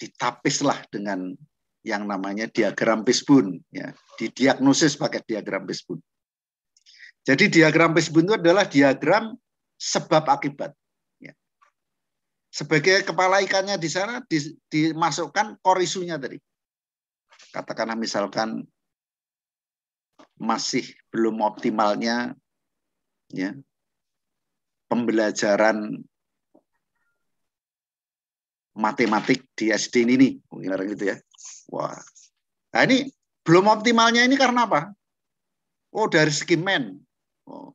ditapislah dengan yang namanya diagram Pisbun, ya, didiagnosis pakai diagram Pisbun. Jadi diagram Pisbun itu adalah diagram sebab akibat. Ya. Sebagai kepala ikannya di sana dimasukkan korisunya tadi katakanlah misalkan masih belum optimalnya ya pembelajaran matematik di SD ini nih, mungkin gitu ya. Wah, nah ini belum optimalnya ini karena apa? Oh dari segi men, oh,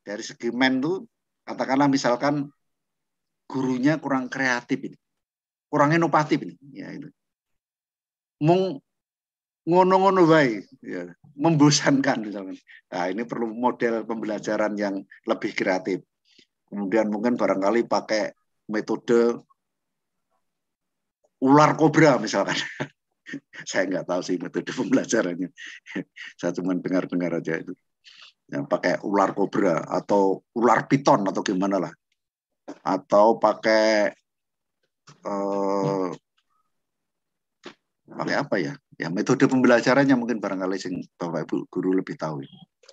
dari segi men tuh katakanlah misalkan gurunya kurang kreatif ini, kurang inovatif ini, ya itu. Mung ngono-ngono baik, ya, membosankan misalkan. Nah, ini perlu model pembelajaran yang lebih kreatif. Kemudian mungkin barangkali pakai metode ular kobra misalkan. Saya nggak tahu sih metode pembelajarannya. Saya cuma dengar-dengar aja itu. Yang pakai ular kobra atau ular piton atau gimana lah. Atau pakai eh, pakai apa ya? Ya metode pembelajarannya mungkin barangkali sing Bapak Ibu guru lebih tahu.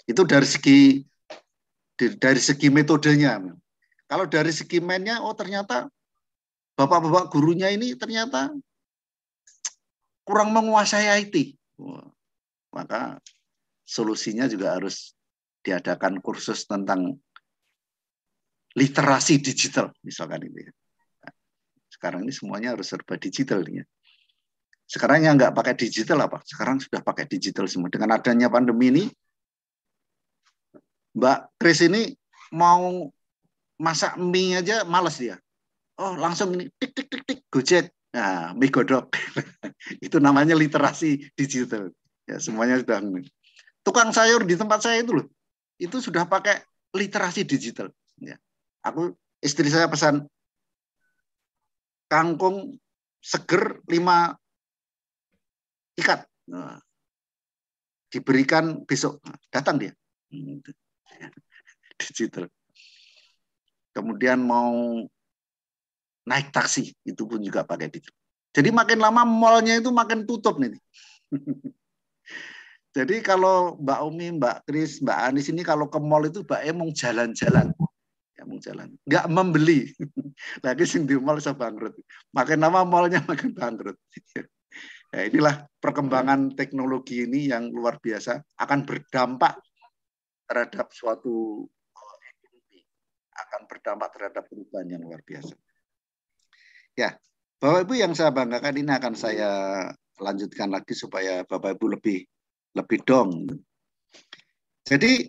Itu dari segi dari segi metodenya. Kalau dari segi mainnya, oh ternyata bapak-bapak gurunya ini ternyata kurang menguasai IT. Maka solusinya juga harus diadakan kursus tentang literasi digital misalkan ini. Sekarang ini semuanya harus serba digital ya. Sekarang yang nggak pakai digital apa? Sekarang sudah pakai digital semua. Dengan adanya pandemi ini, Mbak Kris ini mau masak mie aja males dia. Oh langsung ini tik tik tik tik gojek. Nah, mie godok. itu namanya literasi digital. Ya, semuanya sudah tukang sayur di tempat saya itu loh. Itu sudah pakai literasi digital. Ya. Aku istri saya pesan kangkung seger lima ikat. Nah, diberikan besok datang dia. Hmm, Digital. Kemudian mau naik taksi itu pun juga pakai digital. Jadi makin lama mallnya itu makin tutup nih. Jadi kalau Mbak Umi, Mbak Kris, Mbak Anis ini kalau ke mall itu Mbak Emong jalan-jalan. Ya, mau jalan. Nggak membeli. Lagi sing di mall bisa bangkrut. Makin lama mallnya makin bangkrut. Ya, inilah perkembangan teknologi ini yang luar biasa akan berdampak terhadap suatu ekonomi, akan berdampak terhadap perubahan yang luar biasa. Ya, Bapak Ibu yang saya banggakan ini akan saya lanjutkan lagi supaya Bapak Ibu lebih lebih dong. Jadi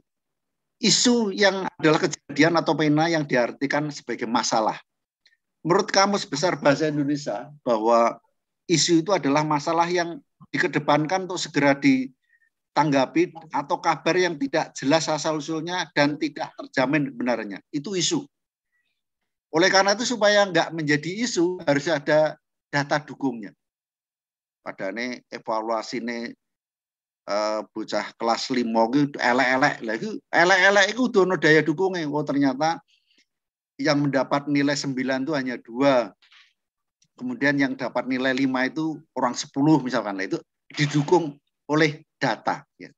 isu yang adalah kejadian atau pena yang diartikan sebagai masalah. Menurut kamus besar bahasa Indonesia bahwa isu itu adalah masalah yang dikedepankan untuk segera ditanggapi atau kabar yang tidak jelas asal usulnya dan tidak terjamin kebenarannya. Itu isu. Oleh karena itu supaya nggak menjadi isu harus ada data dukungnya. Padahal evaluasi ini uh, bocah kelas lima itu elek-elek lagi elek-elek itu dono daya dukungnya. Oh ternyata yang mendapat nilai 9 itu hanya dua kemudian yang dapat nilai 5 itu orang 10 misalkan itu didukung oleh data ya.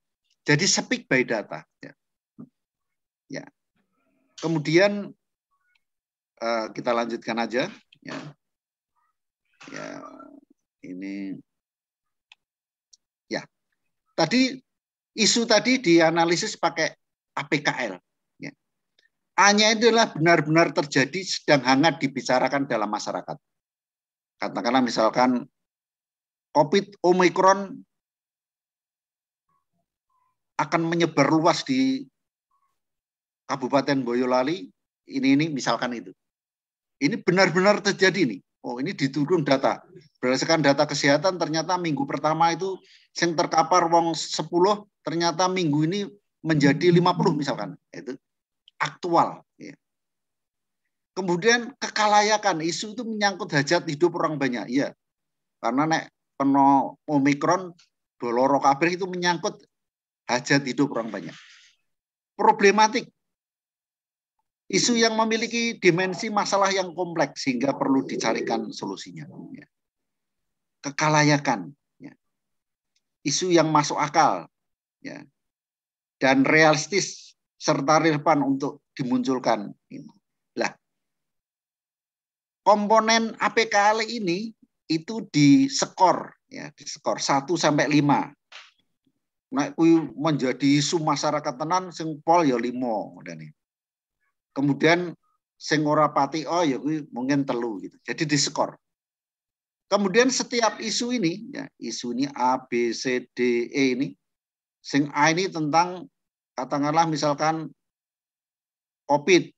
Jadi speak by data ya. Ya. Kemudian uh, kita lanjutkan aja ya. Ya, ini ya. Tadi isu tadi dianalisis pakai APKL ya. A-nya adalah benar-benar terjadi sedang hangat dibicarakan dalam masyarakat katakanlah misalkan COVID Omicron akan menyebar luas di Kabupaten Boyolali, ini ini misalkan itu. Ini benar-benar terjadi nih. Oh, ini diturun data. Berdasarkan data kesehatan ternyata minggu pertama itu yang terkapar wong 10 ternyata minggu ini menjadi 50 misalkan. Itu aktual ya. Kemudian kekalayakan isu itu menyangkut hajat hidup orang banyak. Iya. Karena nek kena Omikron doloro kabeh itu menyangkut hajat hidup orang banyak. Problematik isu yang memiliki dimensi masalah yang kompleks sehingga perlu dicarikan solusinya. Ya. Kekalayakan, ya. isu yang masuk akal, ya. dan realistis serta relevan untuk dimunculkan. Lah, komponen APKL ini itu di skor, ya, di skor 1 sampai 5. Nah, menjadi isu masyarakat tenan sing pol ya 5 dan ini kemudian sing ora pati oh ya mungkin telu gitu. Jadi diskor. Kemudian setiap isu ini ya, isu ini A B C D E ini sing A ini tentang katakanlah misalkan Covid.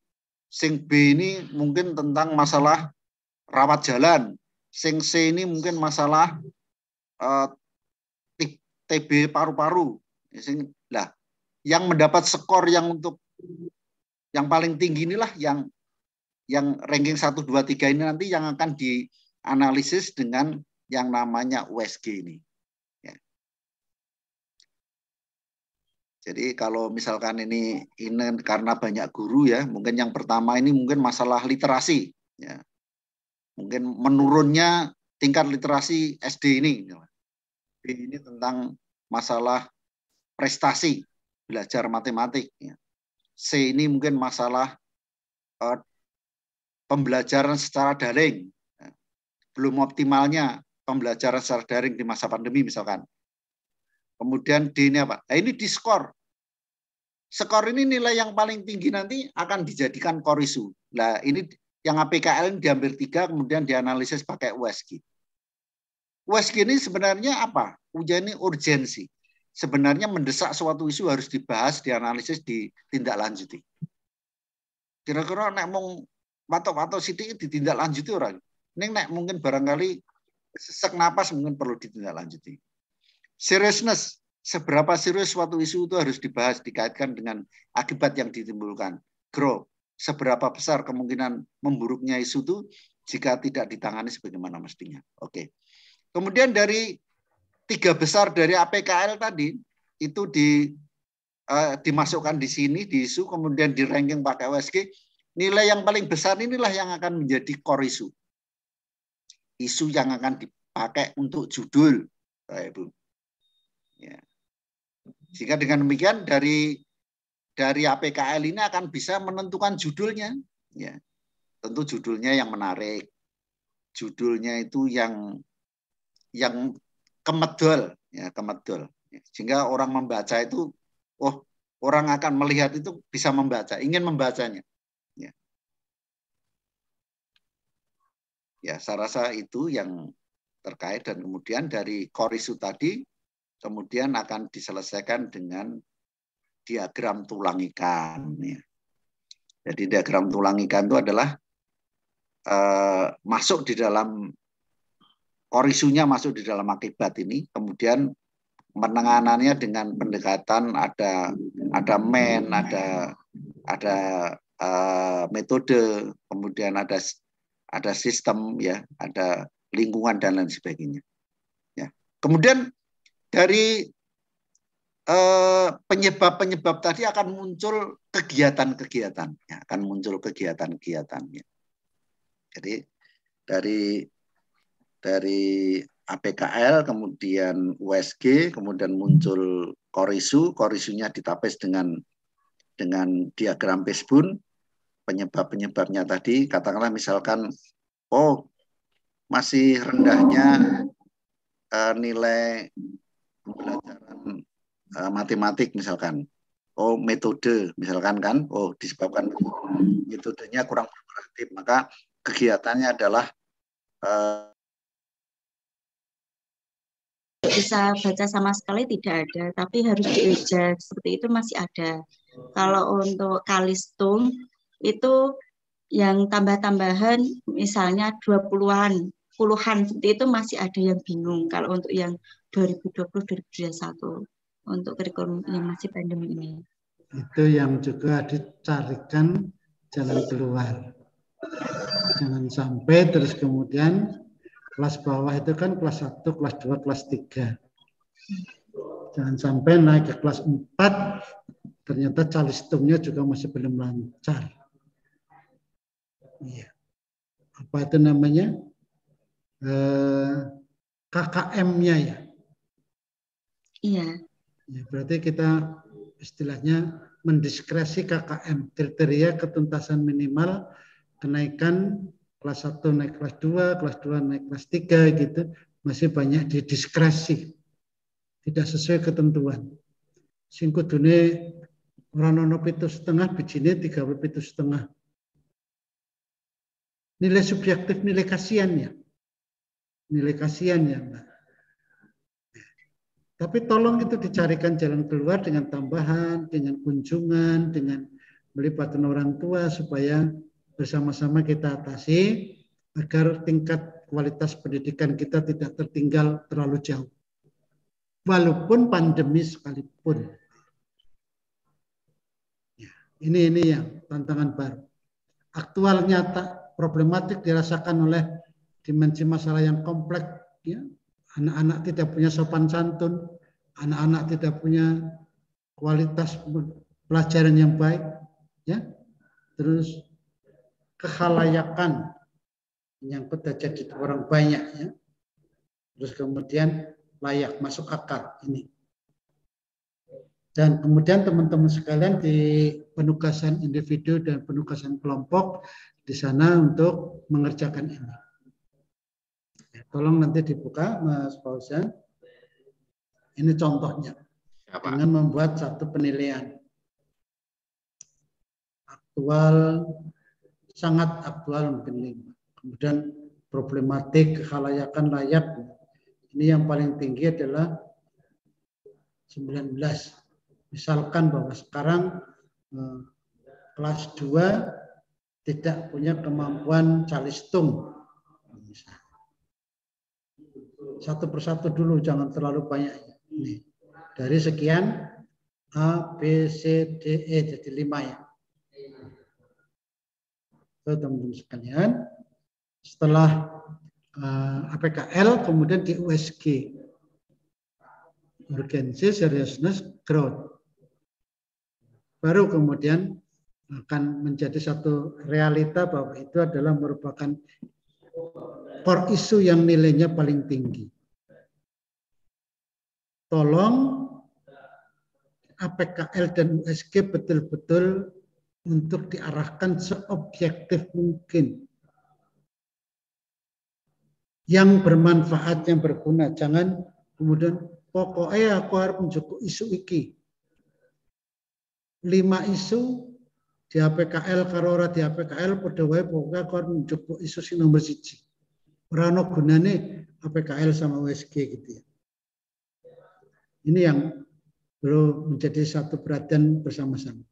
Sing B ini mungkin tentang masalah rawat jalan. Sing C ini mungkin masalah uh, eh, TB paru-paru. Sing lah yang mendapat skor yang untuk yang paling tinggi inilah yang yang ranking 1 2 3 ini nanti yang akan dianalisis dengan yang namanya USG ini. Ya. Jadi kalau misalkan ini ini karena banyak guru ya, mungkin yang pertama ini mungkin masalah literasi ya. Mungkin menurunnya tingkat literasi SD ini. Ini tentang masalah prestasi belajar matematik ya. C ini mungkin masalah uh, pembelajaran secara daring. Belum optimalnya pembelajaran secara daring di masa pandemi misalkan. Kemudian D ini apa? Nah, ini diskor. Skor ini nilai yang paling tinggi nanti akan dijadikan korisu. Nah ini yang APKL ini diambil tiga, kemudian dianalisis pakai USG. USG ini sebenarnya apa? Ujian ini urgensi sebenarnya mendesak suatu isu harus dibahas, dianalisis, ditindaklanjuti. Kira-kira nek mong patok-patok sidik ditindaklanjuti orang. Ini nek mungkin barangkali sesek napas mungkin perlu ditindaklanjuti. Seriousness, seberapa serius suatu isu itu harus dibahas, dikaitkan dengan akibat yang ditimbulkan. Grow, seberapa besar kemungkinan memburuknya isu itu jika tidak ditangani sebagaimana mestinya. Oke. Kemudian dari tiga besar dari APKL tadi itu di uh, dimasukkan di sini di isu kemudian di ranking pakai USG nilai yang paling besar inilah yang akan menjadi core isu. Isu yang akan dipakai untuk judul Ibu. Ya. sehingga dengan demikian dari dari APKL ini akan bisa menentukan judulnya. Ya. Tentu judulnya yang menarik. Judulnya itu yang yang kemedol ya kemedol sehingga orang membaca itu oh orang akan melihat itu bisa membaca ingin membacanya. Ya. Ya saya rasa itu yang terkait dan kemudian dari korisu tadi kemudian akan diselesaikan dengan diagram tulang ikan ya. jadi diagram tulang ikan itu adalah uh, masuk di dalam korisunya masuk di dalam akibat ini, kemudian penanganannya dengan pendekatan ada ada men, ada ada uh, metode, kemudian ada ada sistem ya, ada lingkungan dan lain sebagainya. Ya. Kemudian dari eh, penyebab-penyebab tadi akan muncul kegiatan-kegiatan, ya, akan muncul kegiatan-kegiatan. Ya. Jadi dari dari APKL, kemudian USG, kemudian muncul korisu, korisunya ditapis dengan dengan diagram Pesbun, penyebab-penyebabnya tadi, katakanlah misalkan, oh masih rendahnya uh, nilai pembelajaran uh, matematik misalkan, oh metode misalkan kan, oh disebabkan metodenya kurang kooperatif, maka kegiatannya adalah uh, bisa baca sama sekali tidak ada, tapi harus dieja seperti itu masih ada. Kalau untuk kalistung itu yang tambah-tambahan misalnya 20-an, puluhan seperti itu masih ada yang bingung kalau untuk yang 2020-2021 untuk kurikulum yang masih pandemi ini. Itu yang juga dicarikan jalan keluar. Jangan sampai terus kemudian kelas bawah itu kan kelas 1, kelas 2, kelas 3. Jangan sampai naik ke kelas 4 ternyata calistungnya juga masih belum lancar. Iya. Apa itu namanya? Eh, KKM-nya ya. Iya. Ya, berarti kita istilahnya mendiskresi KKM, kriteria ketuntasan minimal kenaikan kelas 1 naik kelas 2, kelas 2 naik kelas 3 gitu, masih banyak di diskresi. Tidak sesuai ketentuan. Singku dunia orang nono pitu setengah, bijine tiga pitu setengah. Nilai subjektif, nilai kasihannya. Nilai kasihannya, Mbak. Tapi tolong itu dicarikan jalan keluar dengan tambahan, dengan kunjungan, dengan melibatkan orang tua supaya bersama-sama kita atasi agar tingkat kualitas pendidikan kita tidak tertinggal terlalu jauh. Walaupun pandemi sekalipun. Ya, ini ini yang tantangan baru. Aktual nyata problematik dirasakan oleh dimensi masalah yang kompleks ya anak-anak tidak punya sopan santun, anak-anak tidak punya kualitas pelajaran yang baik, ya. Terus kehalayakan menyangkut jadi orang banyak, ya. Terus kemudian layak masuk akal ini. Dan kemudian teman-teman sekalian di penugasan individu dan penugasan kelompok di sana untuk mengerjakan ini. Tolong nanti dibuka Mas Fauzan. Ini contohnya. Siapa? Dengan membuat satu penilaian. Aktual, sangat aktual mungkin. Kemudian problematik, kehalayakan layak. Ini yang paling tinggi adalah 19. Misalkan bahwa sekarang eh, kelas 2 tidak punya kemampuan calistung. Satu persatu dulu, jangan terlalu banyak. Nih. Dari sekian A, B, C, D, E, jadi lima ya. Teman-teman sekalian, setelah uh, eh, APKL, kemudian di USG. Urgency, seriousness, growth. Baru kemudian akan menjadi satu realita bahwa itu adalah merupakan core isu yang nilainya paling tinggi. Tolong APKL dan USG betul-betul untuk diarahkan seobjektif mungkin. Yang bermanfaat, yang berguna. Jangan kemudian pokoknya aku harus mencukup isu iki. Lima isu di APKL karora di APKL pada wae pokoknya aku harus mencukup isu si nomor siji. Rano gunane APKL sama USG gitu ya. Ini yang perlu menjadi satu perhatian bersama-sama.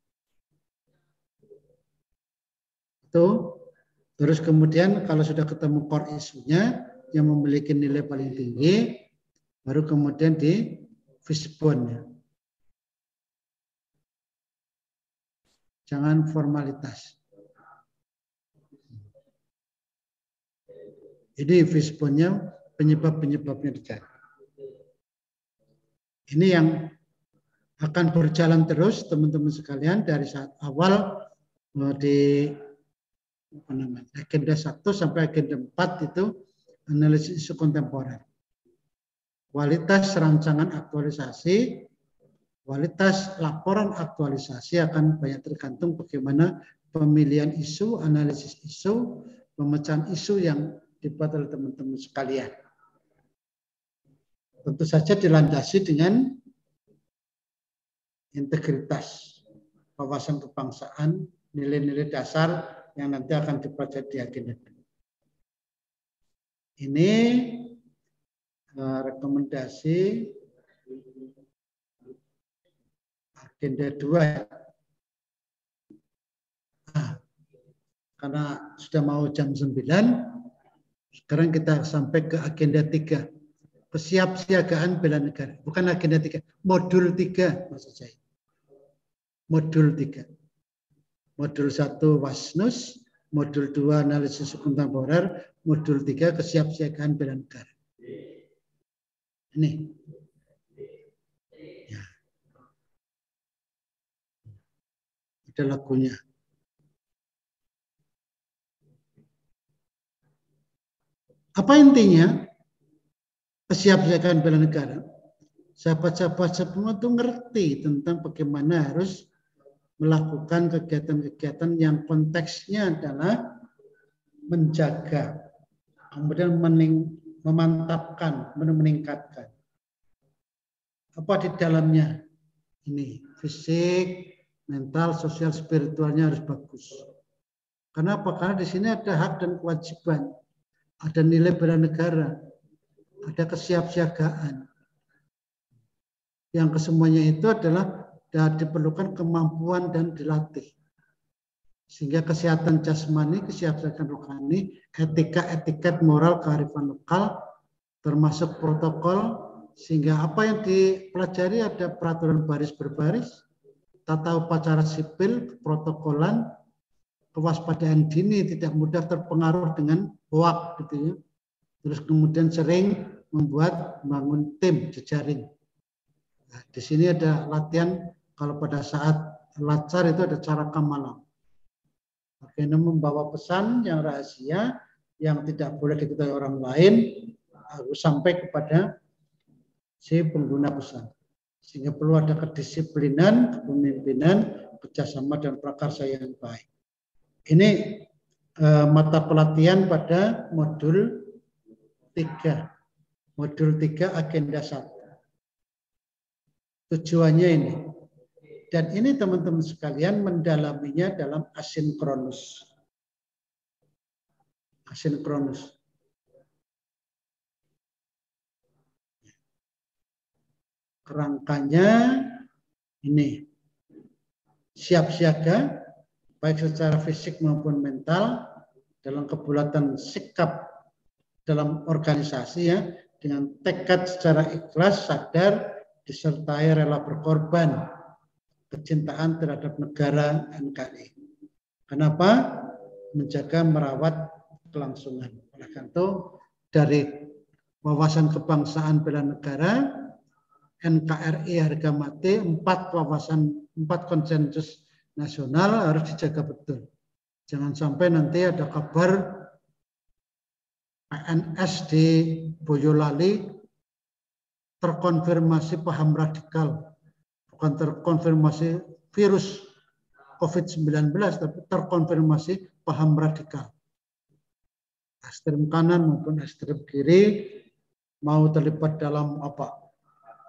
Itu terus kemudian kalau sudah ketemu core isunya yang memiliki nilai paling tinggi, baru kemudian di fishbone. Jangan formalitas. Ini fishbone-nya penyebab-penyebabnya dicari. Ini yang akan berjalan terus teman-teman sekalian dari saat awal eh, di apa namanya, agenda 1 sampai agenda 4 itu analisis isu kontemporer. Kualitas rancangan aktualisasi, kualitas laporan aktualisasi akan banyak tergantung bagaimana pemilihan isu, analisis isu, pemecahan isu yang dibuat oleh teman-teman sekalian. Tentu saja dilandasi dengan integritas, wawasan kebangsaan, nilai-nilai dasar yang nanti akan dipelajari di agenda. Ini eh, rekomendasi agenda dua ya. Nah, karena sudah mau jam 9, sekarang kita sampai ke agenda tiga. Kesiapsiagaan bela negara. Bukan agenda tiga, modul tiga maksud saya. Modul tiga. Modul satu Wasnus, modul dua analisis hukum temporer, modul tiga kesiapsiagaan bela negara. Ini. Ya. Ada lagunya. Apa intinya? Kesiapsiagaan bela negara. Sahabat-sahabat semua itu ngerti tentang bagaimana harus melakukan kegiatan-kegiatan yang konteksnya adalah menjaga, kemudian mening, memantapkan, meningkatkan. Apa di dalamnya? Ini fisik, mental, sosial, spiritualnya harus bagus. Kenapa? Karena di sini ada hak dan kewajiban, ada nilai bela negara, ada kesiapsiagaan. Yang kesemuanya itu adalah diperlukan kemampuan dan dilatih. Sehingga kesehatan jasmani, kesiapsiagaan rohani, etika, etiket, moral, kearifan lokal, termasuk protokol, sehingga apa yang dipelajari ada peraturan baris berbaris, tata upacara sipil, protokolan, kewaspadaan dini tidak mudah terpengaruh dengan hoak gitu ya. Terus kemudian sering membuat bangun tim jejaring. Nah, di sini ada latihan kalau pada saat lacar itu ada cara kamalam. Bagaimana membawa pesan yang rahasia yang tidak boleh diketahui orang lain harus sampai kepada si pengguna pesan. Sehingga perlu ada kedisiplinan, kepemimpinan, kerjasama dan prakarsa yang baik. Ini eh, mata pelatihan pada modul 3. Modul 3 agenda 1. Tujuannya ini. Dan ini teman-teman sekalian mendalaminya dalam asinkronus. Asinkronus. Kerangkanya ini siap siaga baik secara fisik maupun mental dalam kebulatan sikap dalam organisasi ya dengan tekad secara ikhlas sadar disertai rela berkorban kecintaan terhadap negara NKRI. Kenapa? Menjaga merawat kelangsungan. Oleh karena itu dari wawasan kebangsaan bela negara NKRI harga mati empat wawasan empat konsensus nasional harus dijaga betul. Jangan sampai nanti ada kabar PNS di Boyolali terkonfirmasi paham radikal, terkonfirmasi virus COVID-19, tapi terkonfirmasi paham radikal. Ekstrem kanan maupun ekstrem kiri mau terlibat dalam apa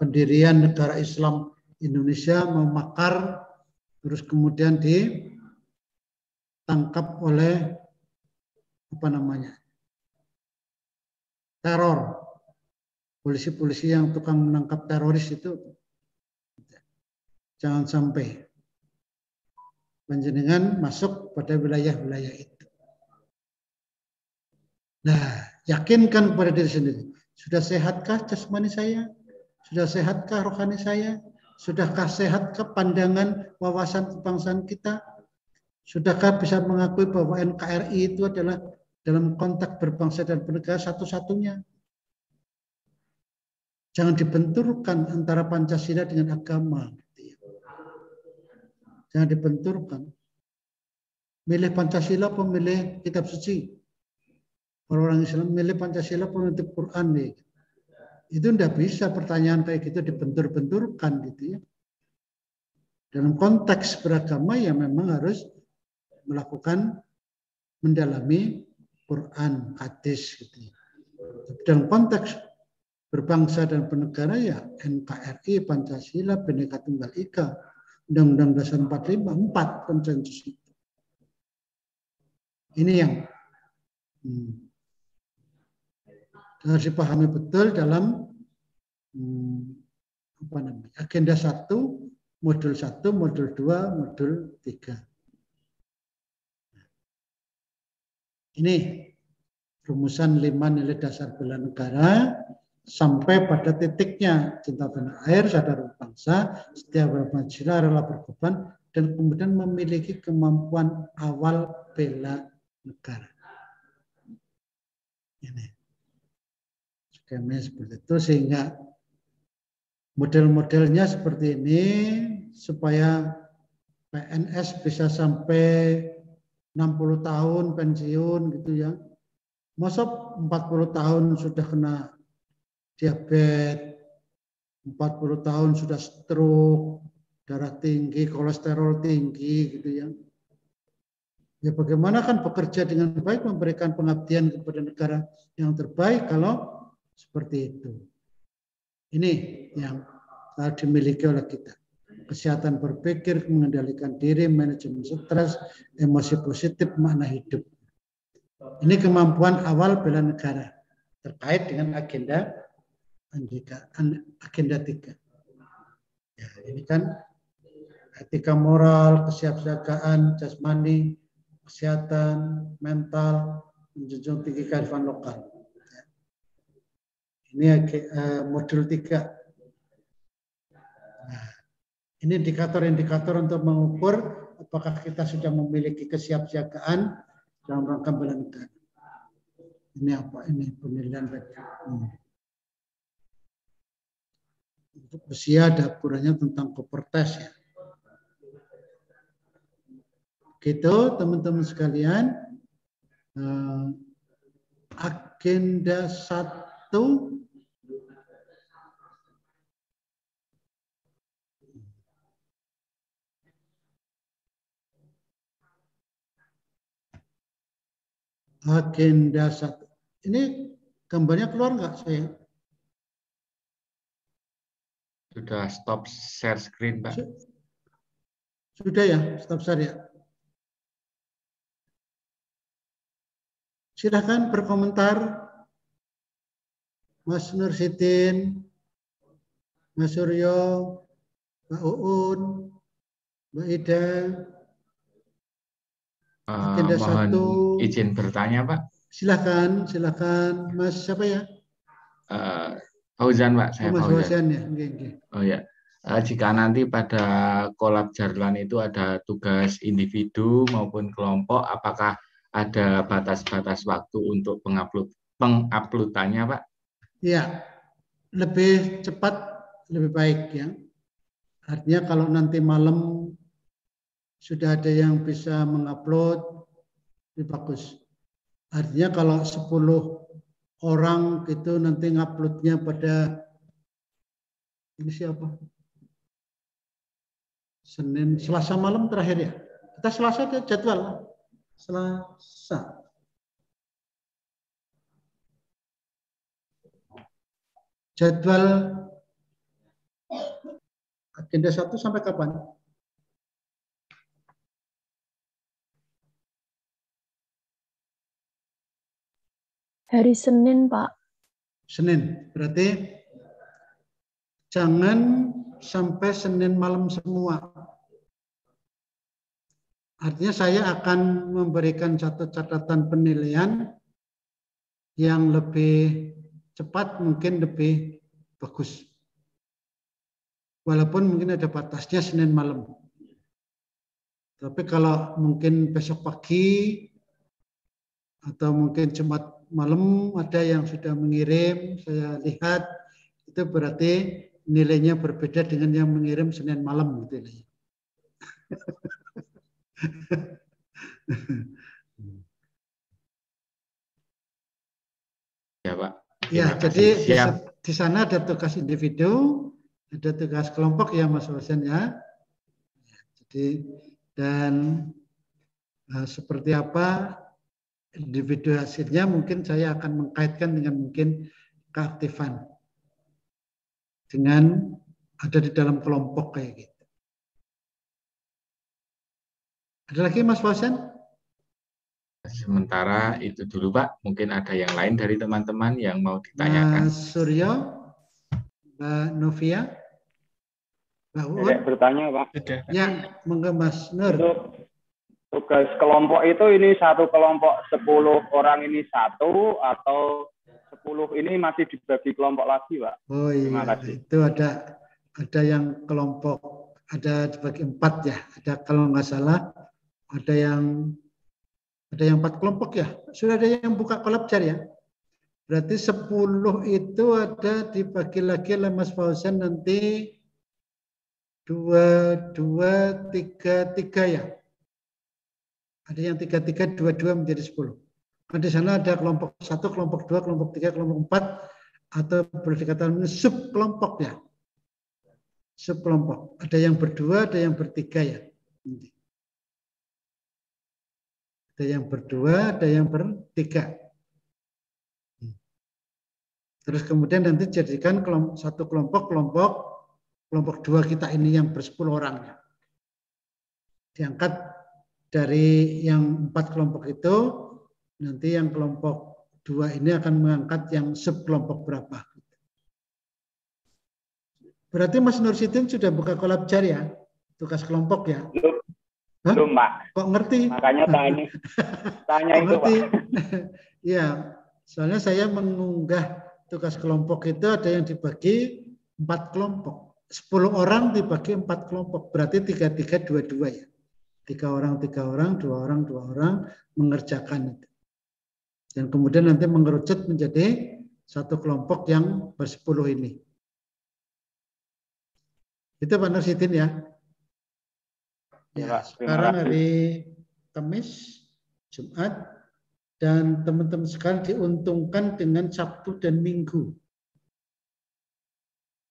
pendirian negara Islam Indonesia memakar terus kemudian ditangkap oleh apa namanya teror. Polisi-polisi yang tukang menangkap teroris itu jangan sampai panjenengan masuk pada wilayah-wilayah itu. Nah, yakinkan pada diri sendiri. Sudah sehatkah jasmani saya? Sudah sehatkah rohani saya? Sudahkah sehatkah pandangan wawasan kebangsaan kita? Sudahkah bisa mengakui bahwa NKRI itu adalah dalam konteks berbangsa dan bernegara satu-satunya. Jangan dibenturkan antara Pancasila dengan agama. Jangan dibenturkan. Milih Pancasila pemilih kitab suci. Orang-orang Islam milih Pancasila pemilih Quran. Nih. Itu tidak bisa pertanyaan kayak gitu dibentur-benturkan gitu ya. Dalam konteks beragama ya memang harus melakukan mendalami Quran, hadis gitu. Dalam konteks berbangsa dan bernegara ya NKRI, Pancasila, Bhinneka Tunggal Ika, Undang-Undang Dasar 45, empat konsensus itu. Ini yang hmm, harus dipahami betul dalam hmm, apa namanya agenda satu, modul satu, modul dua, modul tiga. Ini rumusan lima nilai dasar bela negara sampai pada titiknya cinta tanah air, sadar bangsa, setiap Pancasila rela berkorban dan kemudian memiliki kemampuan awal bela negara. Ini skemanya seperti itu sehingga model-modelnya seperti ini supaya PNS bisa sampai 60 tahun pensiun gitu ya. Masa 40 tahun sudah kena diabetes, 40 tahun sudah stroke, darah tinggi, kolesterol tinggi gitu ya. Ya bagaimana kan bekerja dengan baik memberikan pengabdian kepada negara yang terbaik kalau seperti itu. Ini yang dimiliki oleh kita kesehatan berpikir, mengendalikan diri, manajemen stres, emosi positif, makna hidup. Ini kemampuan awal bela negara terkait dengan agenda agenda tiga. Ya, ini kan etika moral, kesiapsiagaan, jasmani, kesehatan, mental, menjunjung tinggi kearifan lokal. Ya. Ini uh, modul tiga ini indikator-indikator untuk mengukur apakah kita sudah memiliki kesiapsiagaan dalam rangka bela negara. Ini apa? Ini pemilihan hmm. Untuk usia ada tentang kopertes ya. Gitu teman-teman sekalian. Eh, agenda satu agenda satu. Ini gambarnya keluar nggak saya? Sudah stop share screen, Pak. Sudah ya, stop share ya. Silahkan berkomentar. Mas Nur Sitin, Mas Suryo, Mbak Uun, Mbak Ida, Uh, mohon satu. izin bertanya, Pak. Silakan, silakan, Mas siapa ya? Uh, Fauzan, Pak. Saya oh, Mas Fauzan ya. Okay, okay. Oh ya. Uh, jika nanti pada kolab jarlan itu ada tugas individu maupun kelompok, apakah ada batas-batas waktu untuk pengupload penguploadannya, Pak? Iya, lebih cepat lebih baik ya. Artinya kalau nanti malam sudah ada yang bisa mengupload, ini bagus. Artinya kalau 10 orang itu nanti nguploadnya pada ini siapa? Senin, Selasa malam terakhir ya. Kita Selasa ke jadwal. Selasa. Jadwal agenda satu sampai kapan? Hari Senin, Pak. Senin. Berarti jangan sampai Senin malam semua. Artinya saya akan memberikan satu catatan penilaian yang lebih cepat, mungkin lebih bagus. Walaupun mungkin ada batasnya Senin malam. Tapi kalau mungkin besok pagi atau mungkin Jumat malam ada yang sudah mengirim, saya lihat itu berarti nilainya berbeda dengan yang mengirim Senin malam gitu ya Pak. Ya, jadi Siap. di sana ada tugas individu, ada tugas kelompok ya Mas Wasen ya. Jadi dan nah, seperti apa individu hasilnya mungkin saya akan mengkaitkan dengan mungkin keaktifan dengan ada di dalam kelompok kayak gitu. Ada lagi Mas Wasan? Sementara itu dulu Pak, mungkin ada yang lain dari teman-teman yang mau ditanyakan. Mas Suryo? Mbak Novia. Mbak Uun. Bertanya, Pak. Ya, monggo Mas Nur. Untuk tugas kelompok itu ini satu kelompok 10 orang ini satu atau 10 ini masih dibagi kelompok lagi, Pak? Oh Terima iya, kasih. itu ada ada yang kelompok ada dibagi empat ya. Ada kalau nggak salah ada yang ada yang empat kelompok ya. Sudah ada yang buka kolab jar ya. Berarti 10 itu ada dibagi lagi oleh Mas Fauzan nanti dua dua tiga tiga ya. Ada yang tiga tiga dua dua menjadi sepuluh. Kan di sana ada kelompok satu, kelompok dua, kelompok tiga, kelompok empat, atau boleh dikatakan sub kelompok ya. Sub kelompok. Ada yang berdua, ada yang bertiga ya. Ada yang berdua, ada yang bertiga. Terus kemudian nanti jadikan kelompok, satu kelompok, kelompok, kelompok dua kita ini yang bersepuluh orang. ya. Diangkat dari yang empat kelompok itu, nanti yang kelompok dua ini akan mengangkat yang sub kelompok berapa. Berarti Mas Nur Sidin sudah buka kolab jar ya? Tugas kelompok ya? Hah? Belum, Pak. Kok ngerti? Makanya tanya, tanya Kok itu, ngerti? Pak. ya, soalnya saya mengunggah tugas kelompok itu ada yang dibagi empat kelompok. Sepuluh orang dibagi empat kelompok. Berarti tiga tiga dua dua ya. Tiga orang tiga orang, dua orang dua orang mengerjakan itu. Dan kemudian nanti mengerucut menjadi satu kelompok yang bersepuluh ini. Itu Pak Nursidin ya. Ya, Terima sekarang hari Kamis, Jumat, dan teman-teman sekalian diuntungkan dengan Sabtu dan Minggu.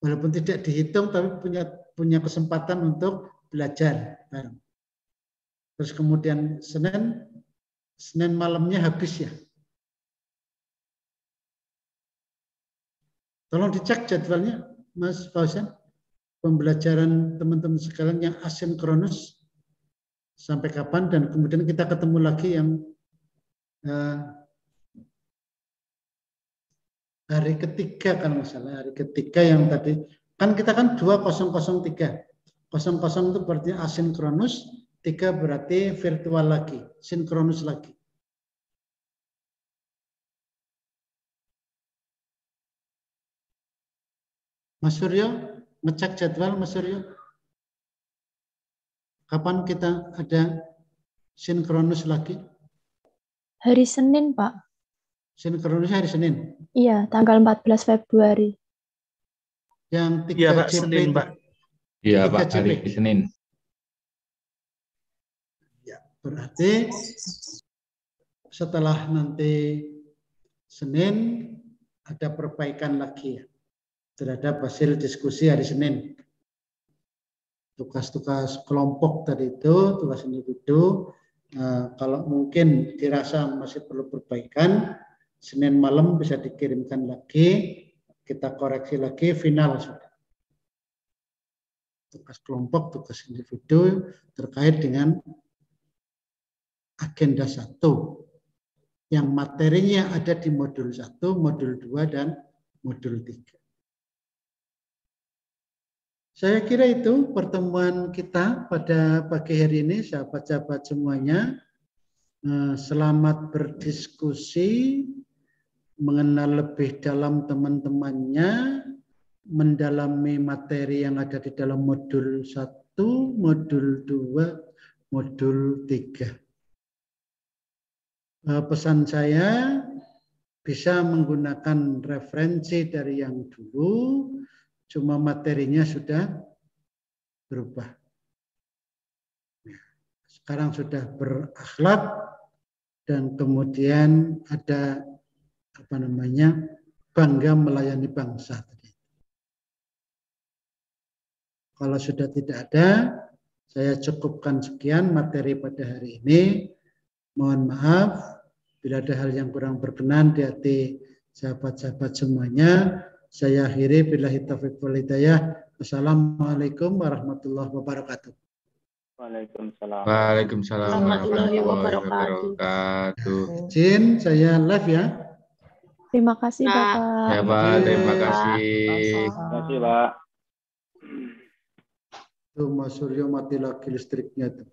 Walaupun tidak dihitung, tapi punya punya kesempatan untuk belajar bareng. Terus kemudian Senin, Senin malamnya habis ya. Tolong dicek jadwalnya, Mas Fauzan. Pembelajaran teman-teman sekalian yang asinkronus sampai kapan dan kemudian kita ketemu lagi yang eh, hari ketiga kalau salah hari ketiga yang tadi kan kita kan 2003 00 itu berarti asinkronus tiga berarti virtual lagi sinkronus lagi Mas Suryo ngecek jadwal Mas Suryo kapan kita ada sinkronus lagi Hari Senin, Pak. sinkronus hari Senin Iya, tanggal 14 Februari. yang Iya, 3 Pak, JP Senin. Pak. Iya, Tiga Pak, hari. Senin. Berarti setelah nanti Senin ada perbaikan lagi ya terhadap hasil diskusi hari Senin. Tugas-tugas kelompok tadi itu, tugas individu, eh, kalau mungkin dirasa masih perlu perbaikan, Senin malam bisa dikirimkan lagi, kita koreksi lagi, final sudah. Tugas kelompok, tugas individu terkait dengan agenda satu yang materinya ada di modul 1, modul 2, dan modul 3. Saya kira itu pertemuan kita pada pagi hari ini, sahabat-sahabat semuanya. Eh, Selamat berdiskusi, mengenal lebih dalam teman-temannya, mendalami materi yang ada di dalam modul 1, modul 2, modul 3. Eh, pesan saya bisa menggunakan referensi dari yang dulu, cuma materinya sudah berubah. Sekarang sudah berakhlak dan kemudian ada apa namanya bangga melayani bangsa. Kalau sudah tidak ada, saya cukupkan sekian materi pada hari ini. Mohon maaf bila ada hal yang kurang berkenan di hati sahabat-sahabat semuanya. Saya akhiri bila taufiq wal hidayah. Wassalamualaikum warahmatullahi wabarakatuh. Waalaikumsalam. Waalaikumsalam Warahmatullahi wabarakatuh. Izin saya live ya. Terima kasih Nah. Bapak. Ya Pak, terima kasih. Terima kasih, Pak. Tuh Mas Suryo mati lagi listriknya tuh.